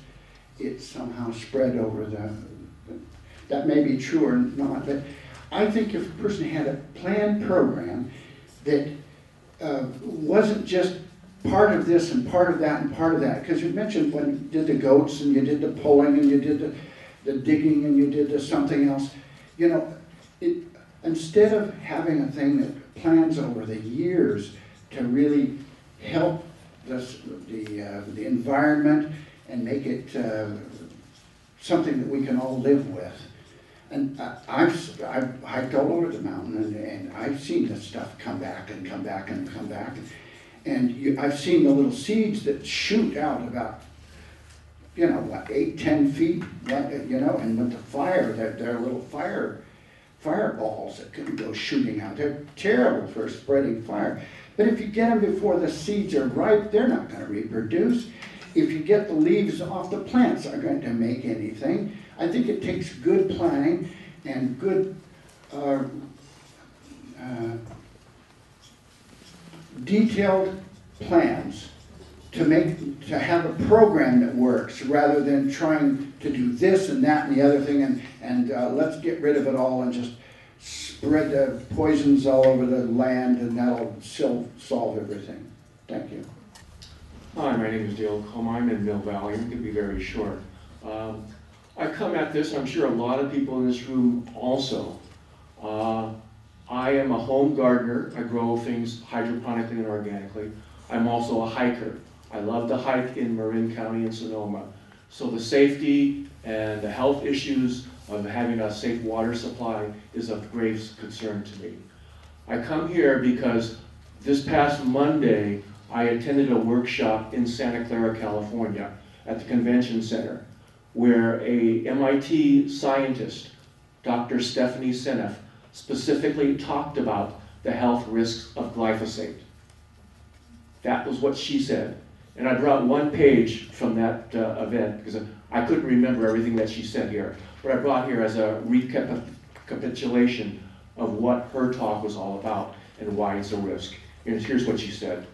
it somehow spread over the, that may be true or not, but I think if a person had a planned program that uh, wasn't just part of this and part of that and part of that, because you mentioned when you did the goats and you did the pulling and you did the, the digging and you did the something else, you know, it, instead of having a thing that plans over the years to really help this, the, uh, the environment and make it uh, something that we can all live with. And I've, I've hiked all over the mountain and, and I've seen this stuff come back and come back and come back. And you, I've seen the little seeds that shoot out about, you know, what, eight, ten feet, you know, and with the fire, they're little fire, fireballs that can go shooting out. They're terrible for spreading fire. But if you get them before the seeds are ripe, they're not gonna reproduce. If you get the leaves off, the plants aren't going to make anything. I think it takes good planning and good, uh, uh, detailed plans to make, to have a program that works rather than trying to do this and that and the other thing and, and uh, let's get rid of it all and just spread the poisons all over the land and that'll still solve everything. Thank you. Hi, my name is Dale Cum. I'm in Mill Valley. I'm going to be very short. Um, I come at this, I'm sure a lot of people in this room also. Uh, I am a home gardener. I grow things hydroponically and organically. I'm also a hiker. I love to hike in Marin County and Sonoma. So the safety and the health issues of having a safe water supply is of grave concern to me. I come here because this past Monday, I attended a workshop in Santa Clara, California, at the convention center, where a MIT scientist, Dr. Stephanie Seneff, specifically talked about the health risks of glyphosate. That was what she said. And I brought one page from that uh, event because I couldn't remember everything that she said here. But I brought here as a recapitulation of what her talk was all about and why it's a risk. And here's what she said.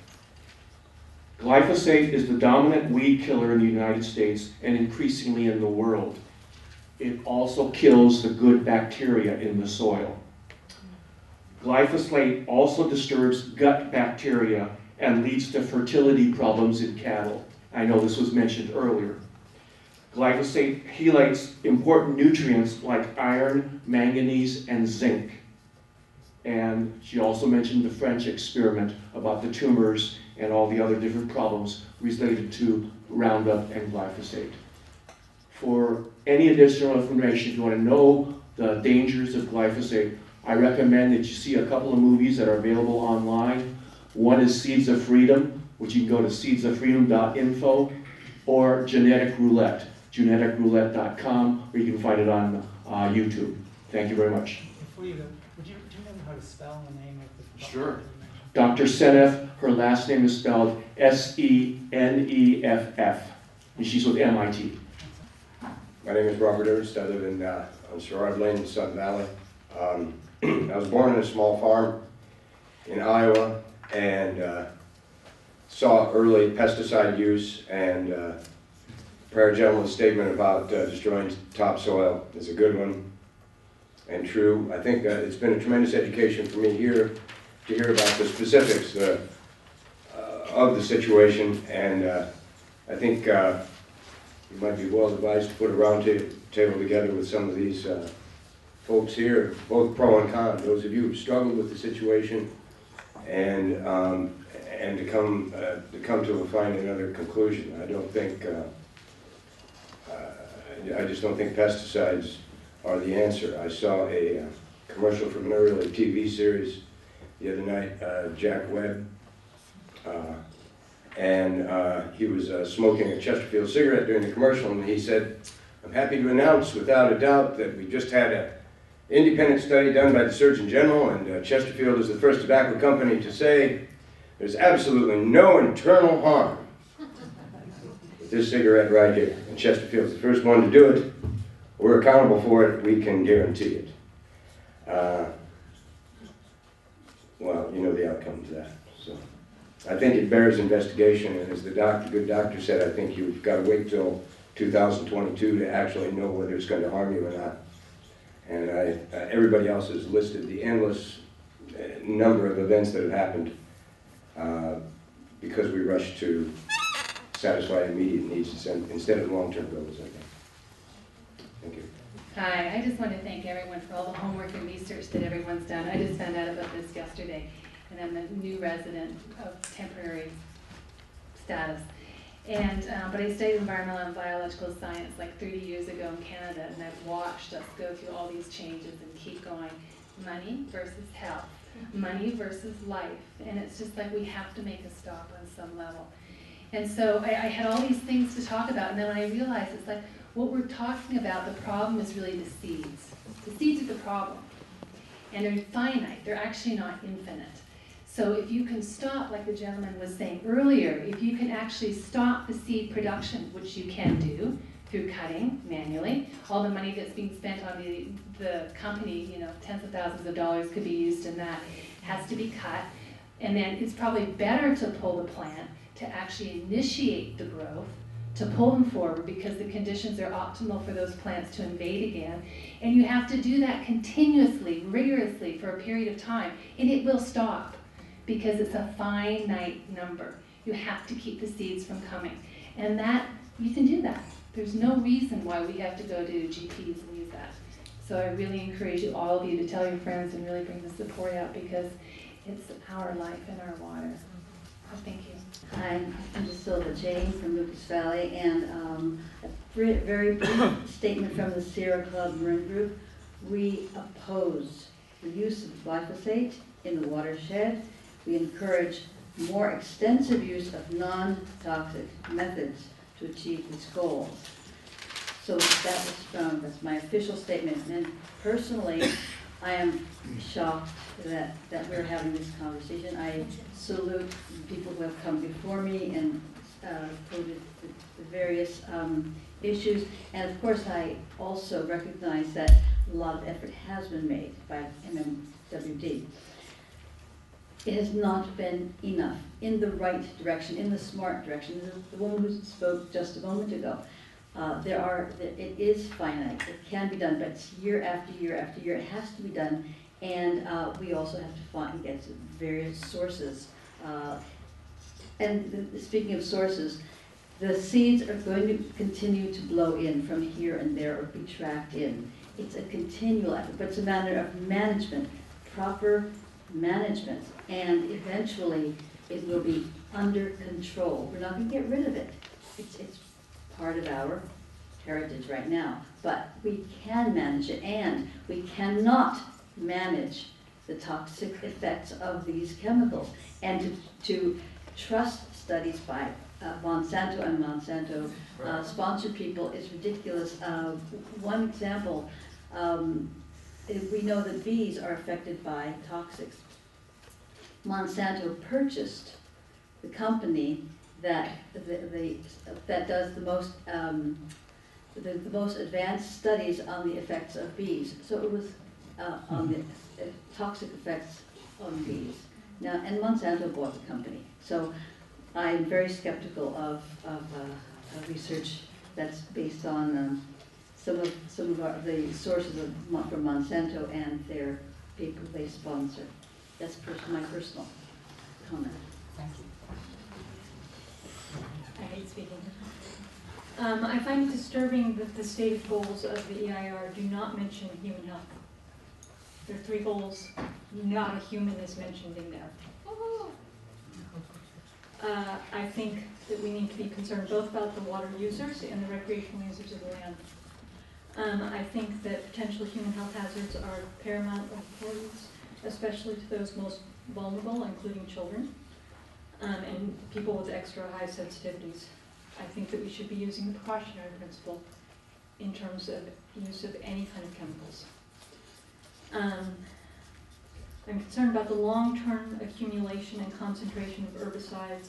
Glyphosate is the dominant weed killer in the United States and increasingly in the world. It also kills the good bacteria in the soil. Glyphosate also disturbs gut bacteria and leads to fertility problems in cattle. I know this was mentioned earlier. Glyphosate chelates important nutrients like iron, manganese, and zinc. And she also mentioned the French experiment about the tumors and all the other different problems related to Roundup and glyphosate. For any additional information, if you want to know the dangers of glyphosate, I recommend that you see a couple of movies that are available online. One is Seeds of Freedom, which you can go to seedsoffreedom.info, or Genetic Roulette, geneticroulette.com, or you can find it on uh, YouTube. Thank you very much. before you go, would you, do you know how to spell the name of the? Sure. that you mentioned? Dr. Seneff, her last name is spelled S-E-N-E-F-F, and she's with MIT. My name is Robert Ernst. I live in, uh, on Sherrard Lane in Sun Valley. Um, [CLEARS THROAT] I was born in a small farm in Iowa and uh, saw early pesticide use and uh, prior gentleman's statement about uh, destroying topsoil is a good one and true. I think uh, it's been a tremendous education for me here to hear about the specifics uh, uh, of the situation and I think uh, you might be well advised to put a round ta- table together with some of these folks here, both pro and con, those of you who struggled with the situation, and, um, and to come, uh, to come to a find another conclusion. I don't think, uh, uh, I just don't think pesticides are the answer. I saw a uh, commercial from an early TV series the other night, uh, Jack Webb, uh, and he was smoking a Chesterfield cigarette during the commercial, and he said, I'm happy to announce without a doubt that we just had an independent study done by the Surgeon General, and uh, Chesterfield is the first tobacco company to say there's absolutely no internal harm with this cigarette right here. And Chesterfield's the first one to do it. We're accountable for it, we can guarantee it. Uh, well, you know the outcome to that, so. I think it bears investigation, and as the doctor, good doctor said, I think you've got to wait till 2022 to actually know whether it's going to harm you or not. And I, uh, everybody else has listed the endless uh, number of events that have happened uh, because we rushed to satisfy immediate needs instead instead of long-term goals, I think. Thank you. Hi, I just want to thank everyone for all the homework and research that everyone's done. I just found out about this yesterday, and I'm a new resident of temporary status. And, um, but I studied environmental and biological science like 30 years ago in Canada, and I've watched us go through all these changes and keep going. Money versus health, money versus life, and it's just like we have to make a stop on some level. And so I, I had all these things to talk about, and then when I realized it's like, what we're talking about, the problem is really the seeds. The seeds are the problem. And they're finite, they're actually not infinite. So if you can stop, like the gentleman was saying earlier, if you can actually stop the seed production, which you can do through cutting manually, all the money that's being spent on the, the company, you know, tens of thousands of dollars could be used in that, has to be cut. And then it's probably better to pull the plant to actually initiate the growth to pull them forward because the conditions are optimal for those plants to invade again. And you have to do that continuously, rigorously for a period of time, and it will stop because it's a finite number. You have to keep the seeds from coming. And that, you can do that. There's no reason why we have to go to GPs and use that. So I really encourage you, all of you, to tell your friends and really bring the support out because it's our life and our water. So thank you. Hi, I'm Priscilla Jane from Lucas Valley, and um, a very brief [COUGHS] statement from the Sierra Club Marin Group. We oppose the use of glyphosate in the watershed. We encourage more extensive use of non-toxic methods to achieve these goals. So that was from, that's my official statement. And personally, I am shocked that, that we're having this conversation. I salute people who have come before me and uh, quoted the various um, issues. And of course, I also recognize that a lot of effort has been made by MMWD. It has not been enough in the right direction, in the smart direction. The- The woman who spoke just a moment ago, uh, there are, it is finite, it can be done, but it's year after year after year, it has to be done. And uh, we also have to find, get to various sources. Uh, And speaking of sources, the seeds are going to continue to blow in from here and there or be tracked in. It's a continual effort, but it's a matter of management, proper management, and eventually it will be under control. We're not gonna get rid of it. It's, it's part of our heritage right now, but we can manage it, and we cannot manage the toxic effects of these chemicals. And to, to trust studies by uh, Monsanto and Monsanto uh, sponsored people is ridiculous. Uh, One example, um, we know that bees are affected by toxics. Monsanto purchased the company that, the, the, that does the most, um, the, the most advanced studies on the effects of bees. So it was, uh, on the uh, toxic effects on bees. Now, and Monsanto bought the company. So I'm very skeptical of, of, uh, research that's based on, um, some of, some of our, the sources of, from Monsanto and their paper they sponsor. That's pers- my personal comment. Thank you. I hate speaking. Um, I find it disturbing that the stated goals of the EIR do not mention human health. There are three goals, not a human is mentioned in there. Uh, I think that we need to be concerned both about the water users and the recreational users of the land. Um, I think that potential human health hazards are paramount importance, especially to those most vulnerable, including children, um, and people with extra high sensitivities. I think that we should be using the precautionary principle in terms of use of any kind of chemicals. Um, I'm concerned about the long-term accumulation and concentration of herbicides,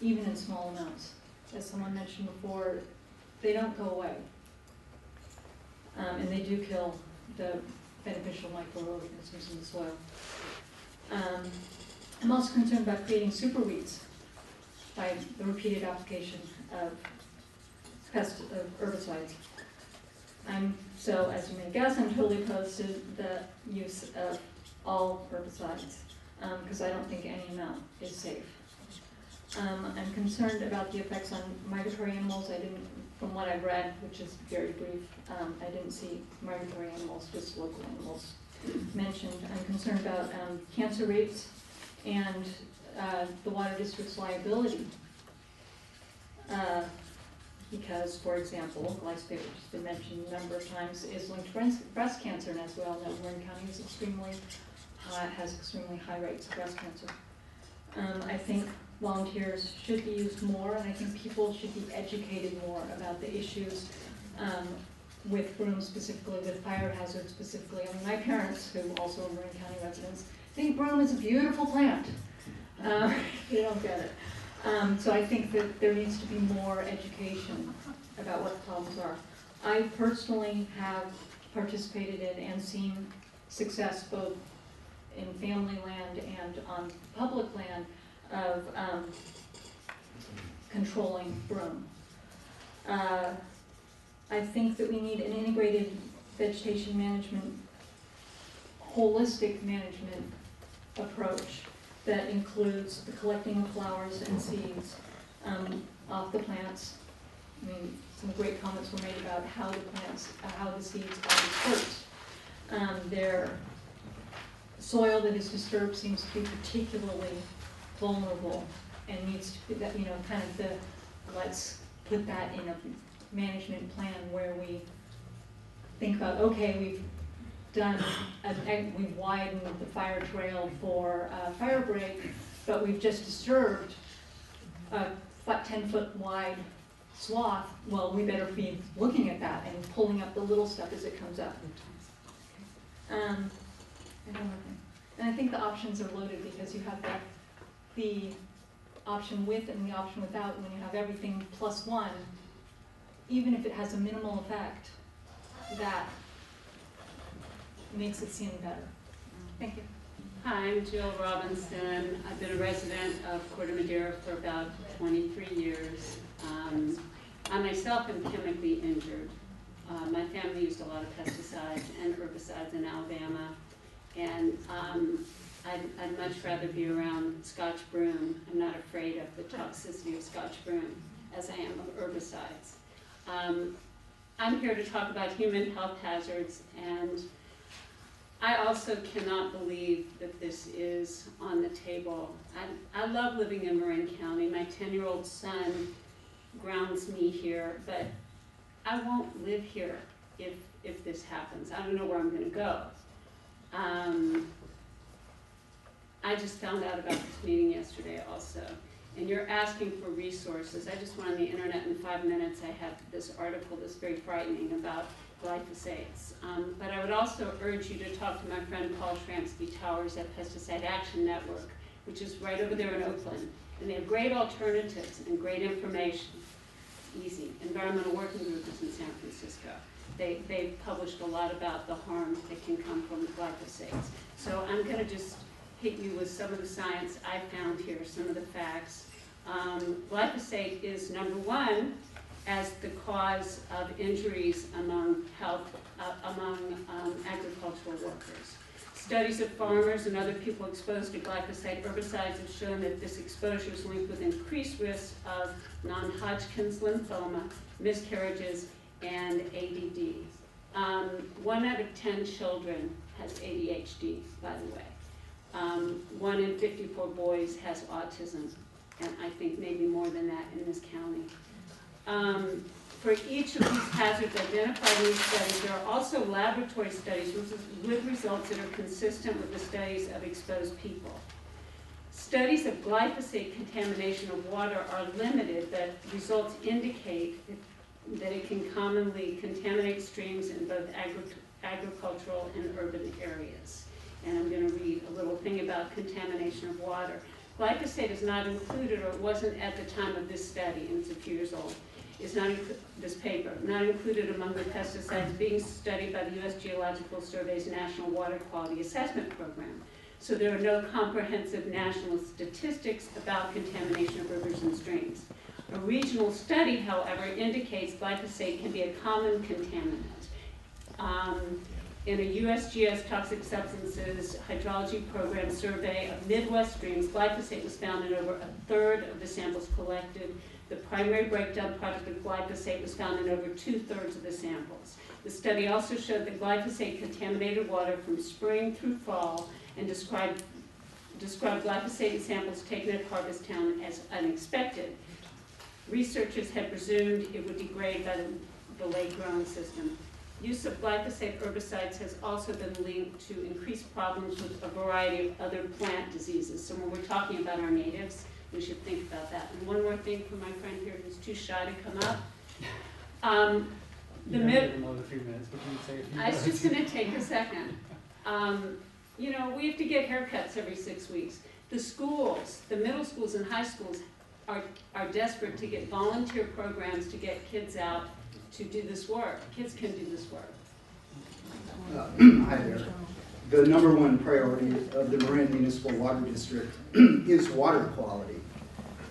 even in small amounts. As someone mentioned before, they don't go away. Um, and they do kill the beneficial microorganisms in the soil. Um, I'm also concerned about creating super weeds by the repeated application of pest, of herbicides. I'm, so as you may guess, I'm totally opposed to the use of all herbicides, because I don't think any amount is safe. Um, I'm concerned about the effects on migratory animals. I didn't, from what I've read, which is very brief, um, I didn't see migratory animals, just local animals mentioned. I'm concerned about, um, cancer rates and, uh, the water district's liability. Uh, because, for example, glyphosate, which has been mentioned a number of times, is linked to breast, cancer, and as we all know, Marin County is extremely, high has extremely high rates of breast cancer. Um, I think volunteers should be used more, and I think people should be educated more about the issues, um, with brooms specifically, with fire hazards specifically. I mean, my parents, who also are Marin County residents, think broom is a beautiful plant. Uh, [LAUGHS] they don't get it. Um, so I think that there needs to be more education about what the problems are. I personally have participated in and seen success both in family land and on public land of, um, controlling broom. Uh, I think that we need an integrated vegetation management, holistic management approach that includes the collecting of flowers and seeds um, off the plants. I mean, some great comments were made about how the plants, uh, how the seeds are dispersed. Um, their soil that is disturbed seems to be particularly vulnerable and needs to be that, you know, kind of the, let's put that in a management plan where we think about, okay, we've done, a- we've widened the fire trail for uh, fire break, but we've just disturbed a ten-foot wide swath, well, we better be looking at that and pulling up the little stuff as it comes up. Um. And I think the options are loaded because you have the, the option with and the option without, when you have everything plus one, even if it has a minimal effect, that makes it seem better. Thank you. Hi, I'm Jill Robinson. I've been a resident of Corte Madera for about 23 years. Um, I myself am chemically injured. Uh, my family used a lot of pesticides and herbicides in Alabama, and um, I'd, I'd much rather be around Scotch broom. I'm not afraid of the toxicity of Scotch broom as I am of herbicides. Um, I'm here to talk about human health hazards and I also cannot believe that this is on the table. I, I love living in Marin County. My 10-year-old son grounds me here, but I won't live here if, if this happens. I don't know where I'm going to go. Um, I just found out about this meeting yesterday also. And you're asking for resources. I just went on the internet in five minutes. I have this article that's very frightening about glyphosates. Um, But I would also urge you to talk to my friend Paul Shramsky Towers at Pesticide Action Network, which is right over there in Oakland. And they have great alternatives and great information. Easy. Environmental Working Group is in San Francisco. They, they've published a lot about the harm that can come from glyphosates. So I'm gonna just hit you with some of the science I found here, some of the facts. Um, glyphosate is number one as the cause of injuries among health, uh, among um, agricultural workers. Studies of farmers and other people exposed to glyphosate herbicides have shown that this exposure is linked with increased risk of non-Hodgkin's lymphoma, miscarriages, and ADD. Um, one out of 10 children has ADHD, by the way. Um, one in 54 boys has autism, and I think maybe more than that in this county. Um, for each of these hazards identified in these studies, there are also laboratory studies with, results that are consistent with the studies of exposed people. Studies of glyphosate contamination of water are limited, but results indicate that it can commonly contaminate streams in both agri agricultural and urban areas. And I'm going to read a little thing about contamination of water. Glyphosate is not included, or it wasn't at the time of this study, and it's a few years old, is not, this paper, not included among the pesticides being studied by the U.S. Geological Survey's National Water Quality Assessment Program. So there are no comprehensive national statistics about contamination of rivers and streams. A regional study, however, indicates glyphosate can be a common contaminant. Um, in a USGS Toxic Substances Hydrology Program survey of Midwest streams, glyphosate was found in over a third of the samples collected. The primary breakdown product of glyphosate was found in over two-thirds of the samples. The study also showed that glyphosate contaminated water from spring through fall and described, described glyphosate in samples taken at Harvest Town as unexpected. Researchers had presumed it would degrade by the, the lake growing system. Use of glyphosate herbicides has also been linked to increased problems with a variety of other plant diseases. So when we're talking about our natives, we should think about that. And one more thing for my friend here who's too shy to come up. Um, the You mid- another few minutes, but you say I was just gonna take a second. Um, you know, we have to get haircuts every six weeks. The schools, the middle schools and high schools are, are desperate to get volunteer programs to get kids out to do this work. Kids can do this work. Uh, Hi there. The number one priority of the Marin Municipal Water District [CLEARS THROAT] is water quality.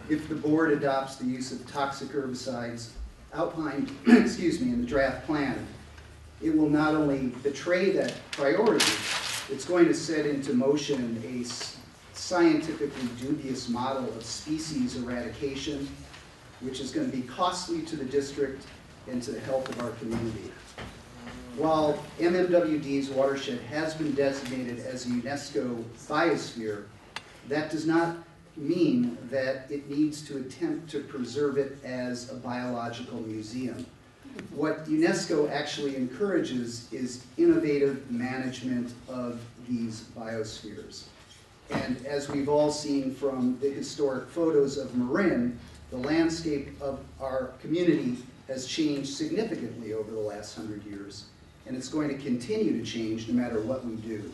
If the board adopts the use of toxic herbicides outlined, [CLEARS THROAT] excuse me, in the draft plan, it will not only betray that priority, it's going to set into motion a scientifically dubious model of species eradication, which is going to be costly to the district and to the health of our community. While MMWD's watershed has been designated as a UNESCO biosphere, that does not mean that it needs to attempt to preserve it as a biological museum. What UNESCO actually encourages is innovative management of these biospheres. And as we've all seen from the historic photos of Marin, the landscape of our community has changed significantly over the last hundred years, and it's going to continue to change no matter what we do.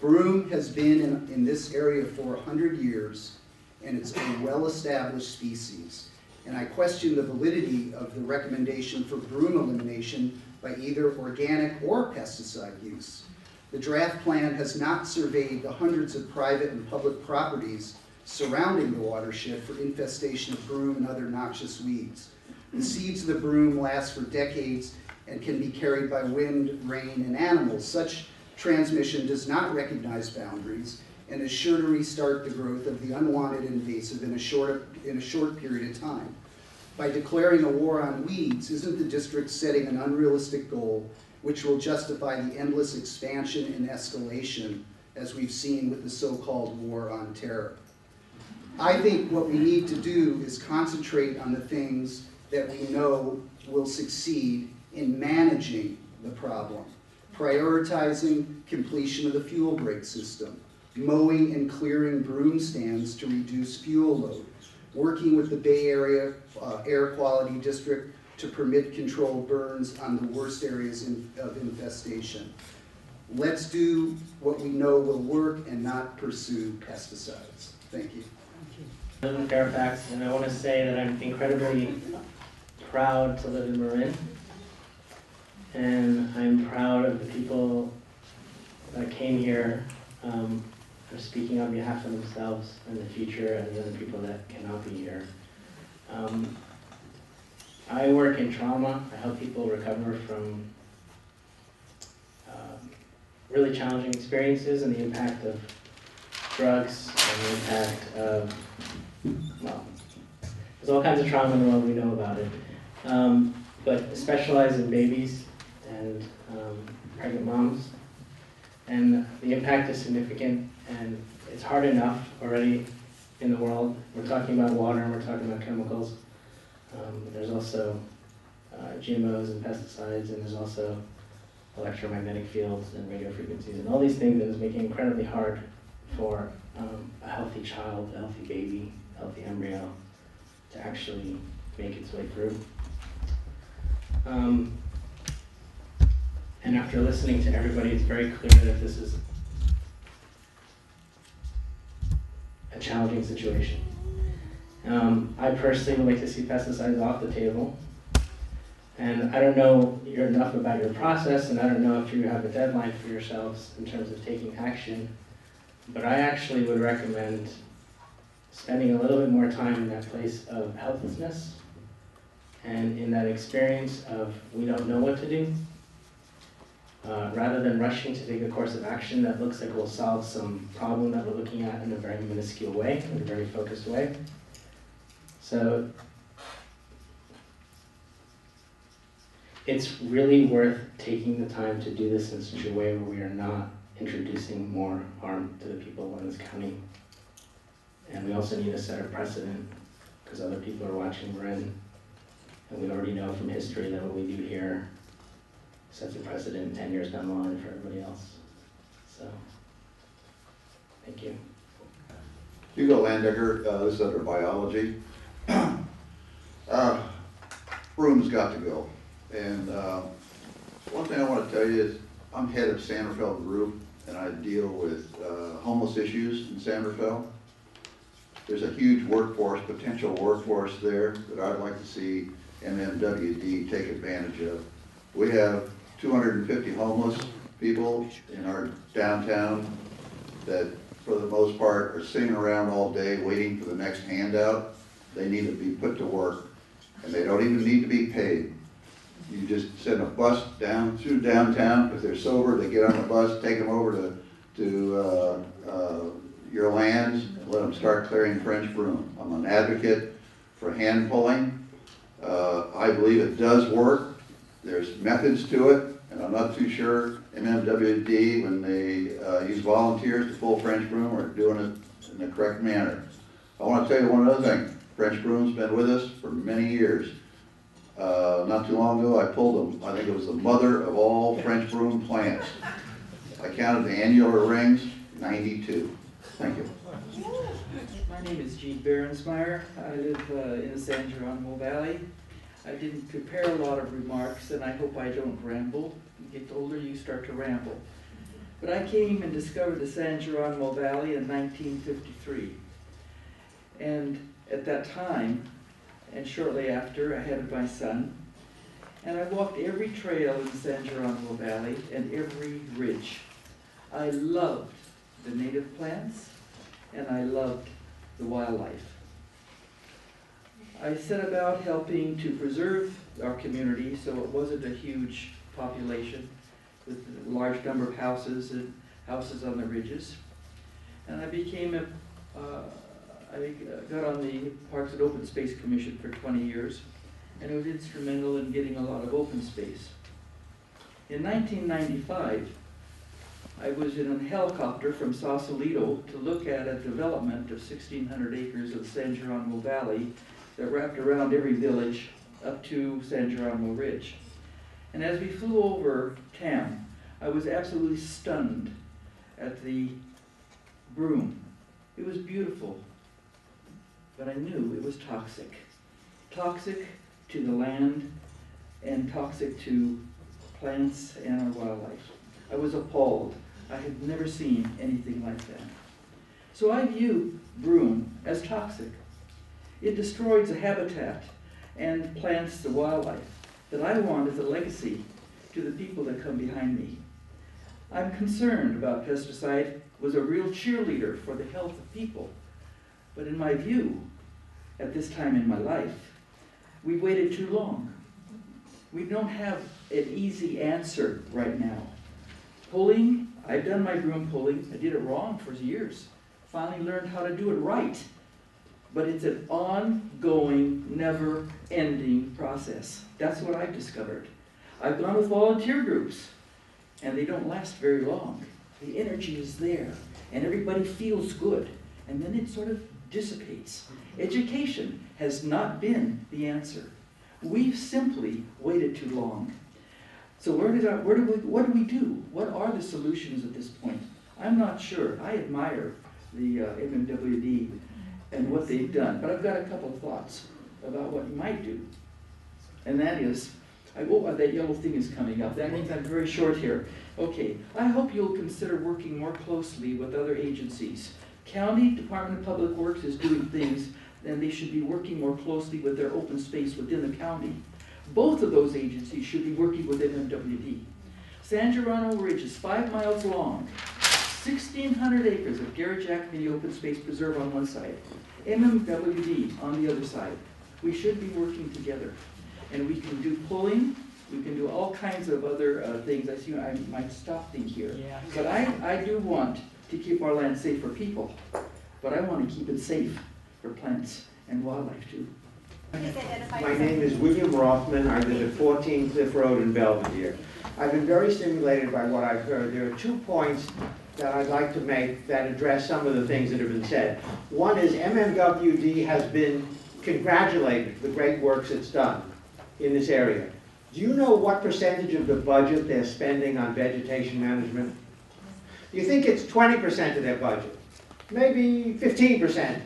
Broom has been in, in this area for hundred years, and it's a well-established species. And I question the validity of the recommendation for broom elimination by either organic or pesticide use. The draft plan has not surveyed the hundreds of private and public properties surrounding the watershed for infestation of broom and other noxious weeds. The seeds of the broom last for decades and can be carried by wind, rain, and animals. Such transmission does not recognize boundaries and is sure to restart the growth of the unwanted invasive in a short, in a short period of time. By declaring a war on weeds, isn't the district setting an unrealistic goal which will justify the endless expansion and escalation as we've seen with the so-called war on terror? I think what we need to do is concentrate on the things that we know will succeed in managing the problem. Prioritizing completion of the fuel break system, mowing and clearing broom stands to reduce fuel load, working with the Bay Area uh, Air Quality District to permit controlled burns on the worst areas in- of infestation. Let's do what we know will work and not pursue pesticides. Thank you. Live in Fairfax, and I want to say that I'm incredibly proud to live in Marin. And I'm proud of the people that came here, um, are speaking on behalf of themselves and the future and the other people that cannot be here. Um, I work in trauma. I help people recover from um, really challenging experiences and the impact of drugs and the impact of well, there's all kinds of trauma in the world, we know about it. Um, but specialize in babies and um, pregnant moms. And the impact is significant, and it's hard enough already in the world. We're talking about water and we're talking about chemicals. Um, there's also uh, GMOs and pesticides, and there's also electromagnetic fields and radio frequencies, and all these things that is making it incredibly hard for um, a healthy child, a healthy baby, healthy embryo to actually make its way through. Um, and after listening to everybody, it's very clear that this is a challenging situation. Um, I personally would like to see pesticides off the table. And I don't know enough about your process, and I don't know if you have a deadline for yourselves in terms of taking action. But I actually would recommend spending a little bit more time in that place of helplessness and in that experience of we don't know what to do, uh, rather than rushing to take a course of action that looks like will solve some problem that we're looking at in a very minuscule way, in a very focused way. So it's really worth taking the time to do this in such a way where we are not introducing more harm to the people in this county. And we also need to set a precedent, because other people are watching Marin. And we already know from history that what we do here sets a precedent ten years down the line for everybody else. So, thank you. Hugo Landecker, uh, this is under biology. [CLEARS THROAT] Uh, Broom's got to go. And, uh, one thing I wanna tell you is, I'm head of San Rafael Group, and I deal with, uh, homeless issues in San Rafael. There's a huge workforce, potential workforce there that I'd like to see MMWD take advantage of. We have two hundred and fifty homeless people in our downtown that, for the most part, are sitting around all day waiting for the next handout. They need to be put to work, and they don't even need to be paid. You just send a bus down through downtown, if they're sober, they get on the bus, take them over to, to, uh, uh, your lands, and let them start clearing French broom. I'm an advocate for hand pulling. Uh, I believe it does work. There's methods to it, and I'm not too sure MMWD, when they, uh, use volunteers to pull French broom, are doing it in the correct manner. I wanna tell you one other thing. French broom's been with us for many years. Uh, not too long ago, I pulled them, I think it was the mother of all French broom plants. I counted the annular rings, ninety-two. Thank you. My name is Gene Berensmeier. I live uh, in the San Geronimo Valley. I didn't prepare a lot of remarks, and I hope I don't ramble. You get older, you start to ramble. But I came and discovered the San Geronimo Valley in 1953. And at that time, and shortly after, I had my son. And I walked every trail in the San Geronimo Valley and every ridge. I loved the native plants, and I loved the wildlife. I set about helping to preserve our community so it wasn't a huge population with a large number of houses and houses on the ridges. And I became a, uh, I got on the Parks and Open Space Commission for 20 years, and it was instrumental in getting a lot of open space. In 1995, I was in a helicopter from Sausalito to look at a development of 1,600 acres of San Geronimo Valley that wrapped around every village up to San Geronimo Ridge. And as we flew over Tam, I was absolutely stunned at the broom. It was beautiful, but I knew it was toxic. Toxic to the land and toxic to plants and our wildlife. I was appalled. I had never seen anything like that. So I view broom as toxic. It destroys the habitat and plants the wildlife that I want as a legacy to the people that come behind me. I'm concerned about pesticide, was a real cheerleader for the health of people. But in my view, at this time in my life, we've waited too long. We don't have an easy answer right now. Pulling, I've done my broom pulling, I did it wrong for years. Finally learned how to do it right. But it's an ongoing, never-ending process. That's what I've discovered. I've gone with volunteer groups, and they don't last very long. The energy is there, and everybody feels good, and then it sort of dissipates. Education has not been the answer. We've simply waited too long. So where did I, where do we, what do we do? What are the solutions at this point? I'm not sure. I admire the uh, MMWD and what they've done, but I've got a couple of thoughts about what you might do. And that is, I, oh, that yellow thing is coming up. That means I'm very short here. Okay, I hope you'll consider working more closely with other agencies. County Department of Public Works is doing things, and they should be working more closely with their open space within the county. Both of those agencies should be working with MMWD. San Geronimo Ridge is five miles long, 1,600 acres of Gary Giacomini Open Space Preserve on one side, MMWD on the other side. We should be working together. And we can do pulling, we can do all kinds of other uh, things. I see I might stop things here. Yeah. But I, I do want to keep our land safe for people, but I want to keep it safe for plants and wildlife too. My name is William Rothman. I live at 14 Cliff Road in Belvedere. I've been very stimulated by what I've heard. There are two points that I'd like to make that address some of the things that have been said. One is MMWD has been congratulated for the great works it's done in this area. Do you know what percentage of the budget they're spending on vegetation management? You think it's 20% of their budget? Maybe 15%?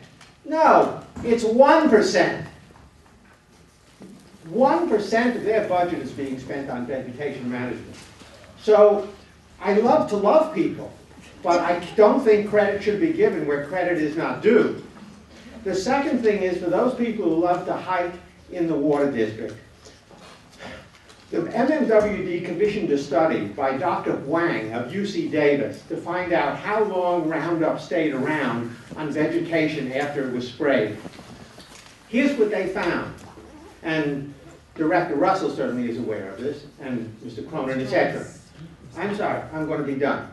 No, it's 1%. 1% of their budget is being spent on vegetation management. So I love to love people, but I don't think credit should be given where credit is not due. The second thing is for those people who love to hike in the water district, the MMWD commissioned a study by Dr. Wang of UC Davis to find out how long Roundup stayed around on vegetation after it was sprayed. Here's what they found, and Director Russell certainly is aware of this, and Mr. Cronin, etc. I'm sorry, I'm going to be done.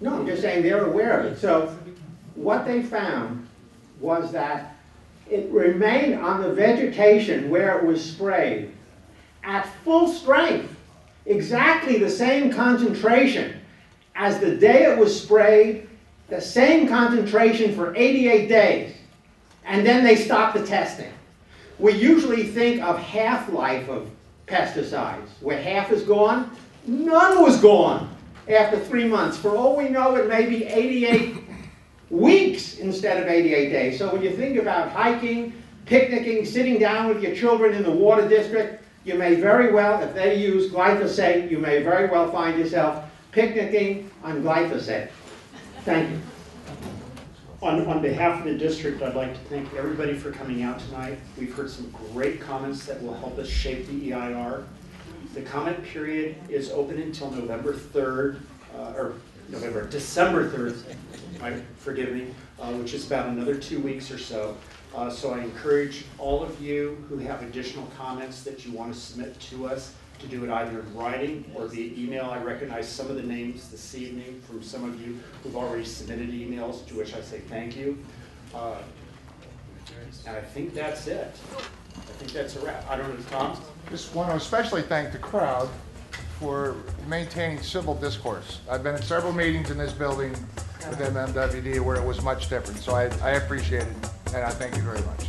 No, I'm just saying they're aware of it. So what they found was that it remained on the vegetation where it was sprayed at full strength, exactly the same concentration as the day it was sprayed, the same concentration for 88 days. And then they stopped the testing. We usually think of half-life of pesticides, where half is gone. None was gone after three months. For all we know, it may be 88 [LAUGHS] weeks instead of 88 days. So when you think about hiking, picnicking, sitting down with your children in the water district, you may very well, if they use glyphosate, you may very well find yourself picnicking on glyphosate. Thank you. On, on behalf of the district, I'd like to thank everybody for coming out tonight. We've heard some great comments that will help us shape the EIR. The comment period is open until November 3rd, uh, or November, December 3rd, I- forgive me, uh, which is about another two weeks or so. Uh, So I encourage all of you who have additional comments that you want to submit to us to do it either in writing or via email. I recognize some of the names this evening from some of you who've already submitted emails, to which I say thank you. Uh, And I think that's it. I think that's a wrap. I don't know, Tom? Just want to especially thank the crowd for maintaining civil discourse. I've been at several meetings in this building with MMWD where it was much different, so I, I appreciate it, and I thank you very much.